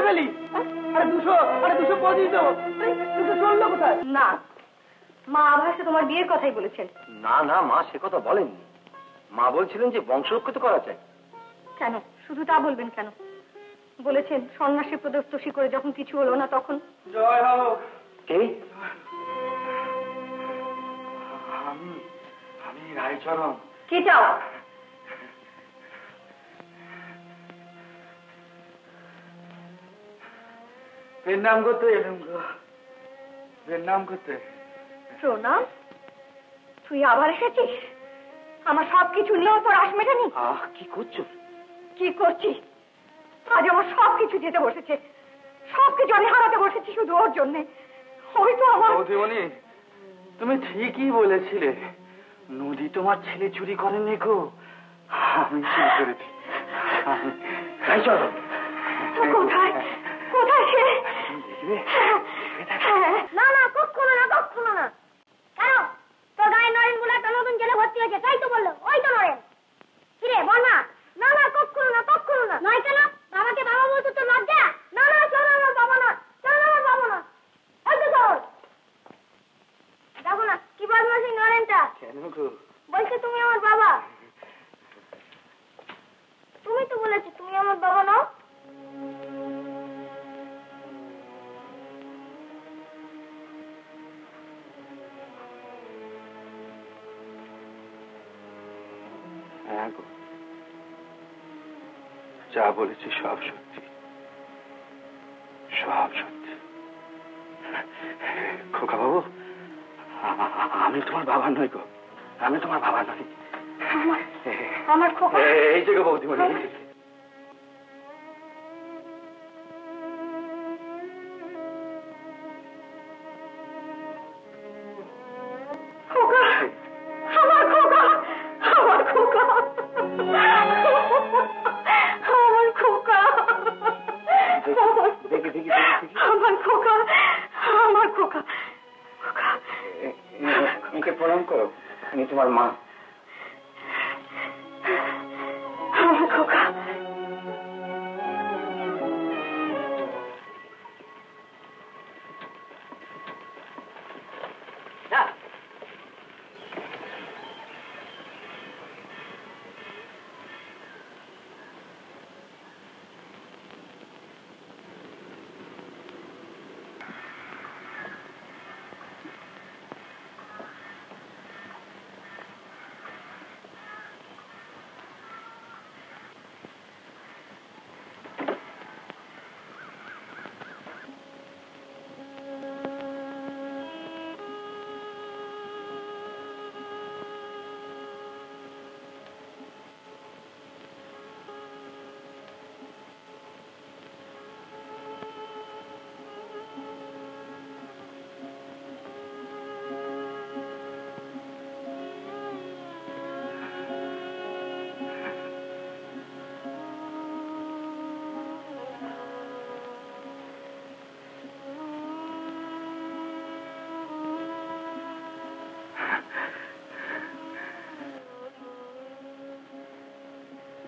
ফেলি আরে দুশো আরে দুশো পঁচিশ দেবো। দুশো চলল কোথায়? না মা আভাসে তোমার বিয়ের কথাই বলেছেন। না না মা সে কথা বলেননি। মা বলছিলেন যে বংশরক্ষিত করা চাই। কেন? শুধু তা বলবেন কেন? বলেছেন সন্ন্যাসী প্রদস্তোষী করে যখন কিছু হলো না তখন। জয় হোক। কে? আমি আমি রায়চরণ। কি চাও? এর নাম করতে এলাম গো এর নাম করতে। প্রণাম। তুই আবার এসেছিস? আমার সব কিছু নিয়েও তোর আস মেটানি? আহ কি করছ? কি করছিস আজ আমার সব কিছু যেতে বসেছে। সব কিছু আমি হারাতে বসেছি শুধু ওর জন্যে। ওই তো আমার বৌদিমণি তুমি ঠিকই বলেছিলে। নদী তোমার ছেলে চুরি করেনি গো। আমি চুরি করেছি। কোথায়? না না কখনো না কখনো না। কেন তোর গায়ে নরেন বলে একটা নতুন ছেলে ভর্তি হয়েছে তাই তো বলল। ওই তো নরেন। কিরে বল না না না কখনো না কখনো না। নয় কেন? বাবাকে বাবা বলতো তো লজ্জা? না না চলো আমার বাবা না চলো আমার বাবা না। ওই তো চল দেখো না কি বদমাসি নরেনটা। কেন গো? বলছে তুমি আমার বাবা। তুমি তো বলেছ তুমি আমার বাবা নাও। হ্যাঁ গো যা বলেছি সব সত্যি। সব সত্যি। খোকা বাবু আমি তোমার বাবা নই গো। আমি তোমার বাবা নই। আমার খোকা এই যে গো বৌদিমণি।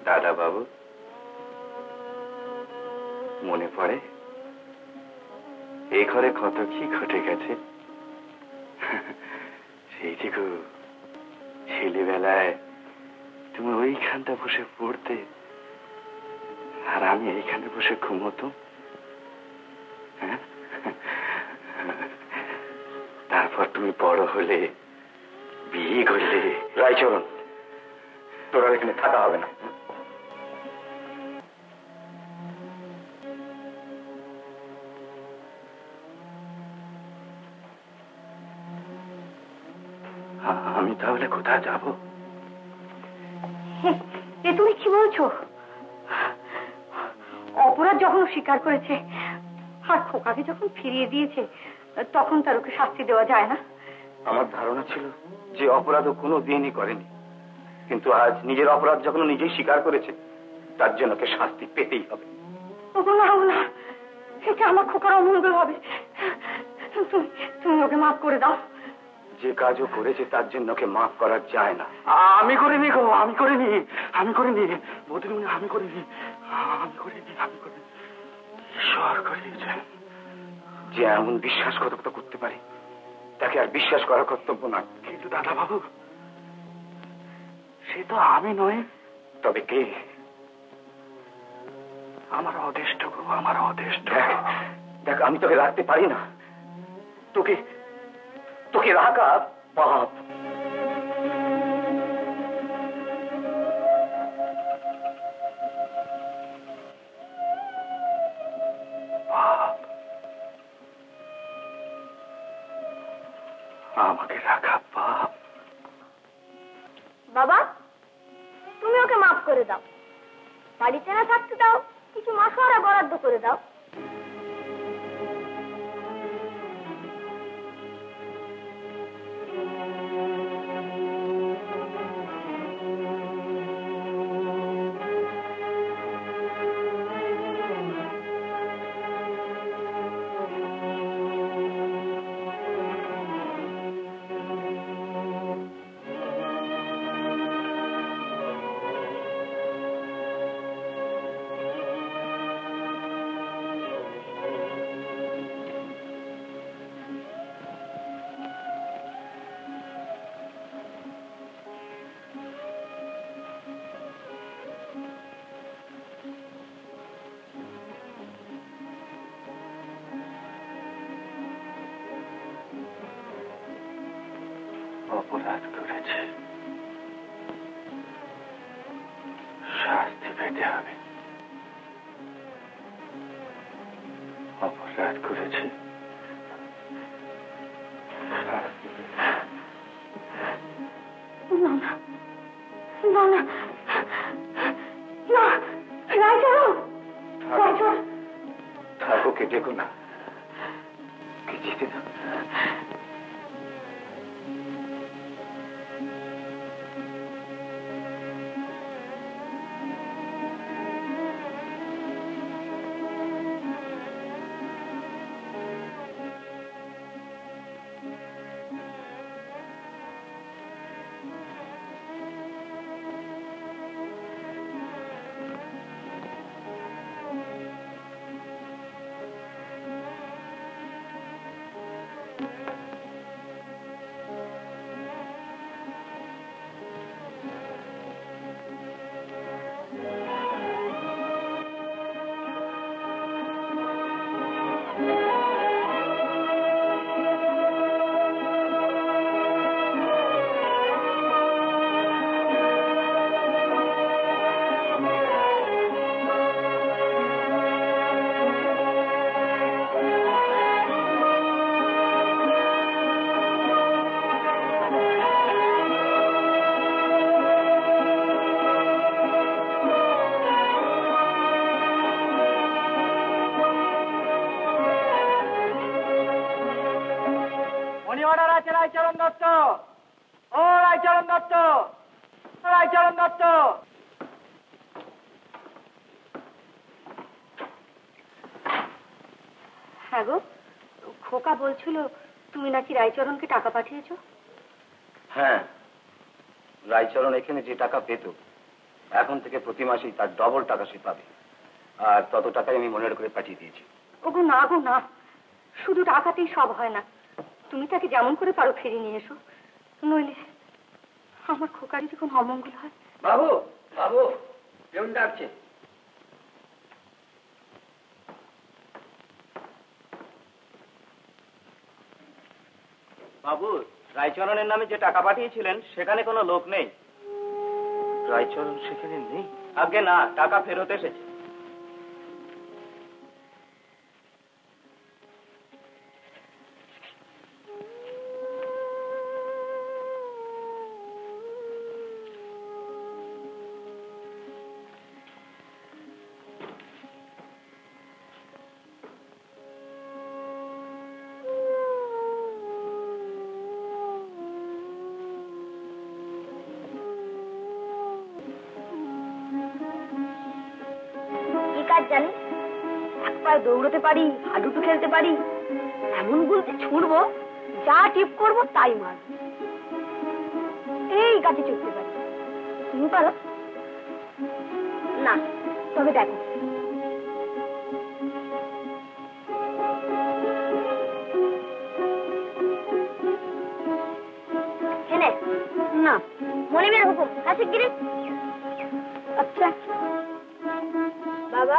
দাদা বাবু মনে পড়ে? এই ঘরে কত কি ঘটে গেছে? সেই যে গো ছেলেবেলায় তুমি ওইখানটা বসে পড়তে আর আমি এইখানে বসে ঘুমোতাম হ্যাঁ? তারপর তুমি বড় হলে, বিয়ে করলে। রায়চরণ, তোর এখানে থাকা হবে না। তাহলে কোথায় যাব? এ- তুমি কি বলছো? অপরাধ যখন স্বীকার করেছে আর খোকাকে যখন ফিরিয়ে দিয়েছে তখন তার ওকে শাস্তি দেওয়া যায় না? আমার ধারণা ছিল যে অপরাধ কোনো দিনই করেনি। কিন্তু আজ নিজের অপরাধ যখন নিজেই স্বীকার করেছে তার জন্য ওকে শাস্তি পেতেই হবে। না ওগো না এটা আমার খোকার অমঙ্গল হবে। তুমি ওকে মাফ করে দাও। যে কাজও করেছে তার জন্য ওকে মাফ করা যায় না। আমি করিনি গো আমি করিনি আমি করিনি। বৌদিমণি আমি করিনি আমি করিনি আমি করিনি। ঈশ্বর করিয়েছেন। যে এমন বিশ্বাসঘাতকতা করতে পারে তাকে আর বিশ্বাস করা কর্তব্য না কিন্তু দাদা বাবু সে তো আমি নয় তবে কে? আমার অদেষ্ট গো আমার অদেষ্ট। দেখ আমি তোকে রাখতে পারি না। তোকে তোকে রাখা পাপ পাপ। অপরাধ নাকি রায়চরণকে টাকা পাঠিয়েছো? হ্যাঁ। রায়চরণ এখানে যে টাকা পেত এখন থেকে প্রতি মাসেই তার ডবল টাকা সে পাবে। আর তত টাকাই আমি মনের করে পাঠিয়ে দিয়েছি। ওগো না গো না। শুধু টাকাতেই সব হয় না। তুমি তাকে যেমন করে পারো ফিরিয়ে নিয়ে এসো। নইলে আমার খোকারি যখন অমঙ্গল হয়। বাবু বাবু কেমন ডাকছে বাবু রায়চরণের নামে যে টাকা পাঠিয়েছিলেন সেখানে কোনো লোক নেই। রায়চরণ সেখানে নেই? আগে না টাকা ফেরত এসেছে। পারি, হাডুডু খেলতে পারি, এমন বলতে ছুড়বো, যা টিপ করব তাই মার। এই গাছে চড়তে পারি। তুমি পারো? না, তবে দেখো। না হুকুম। কাছে গিরে আচ্ছা। বাবা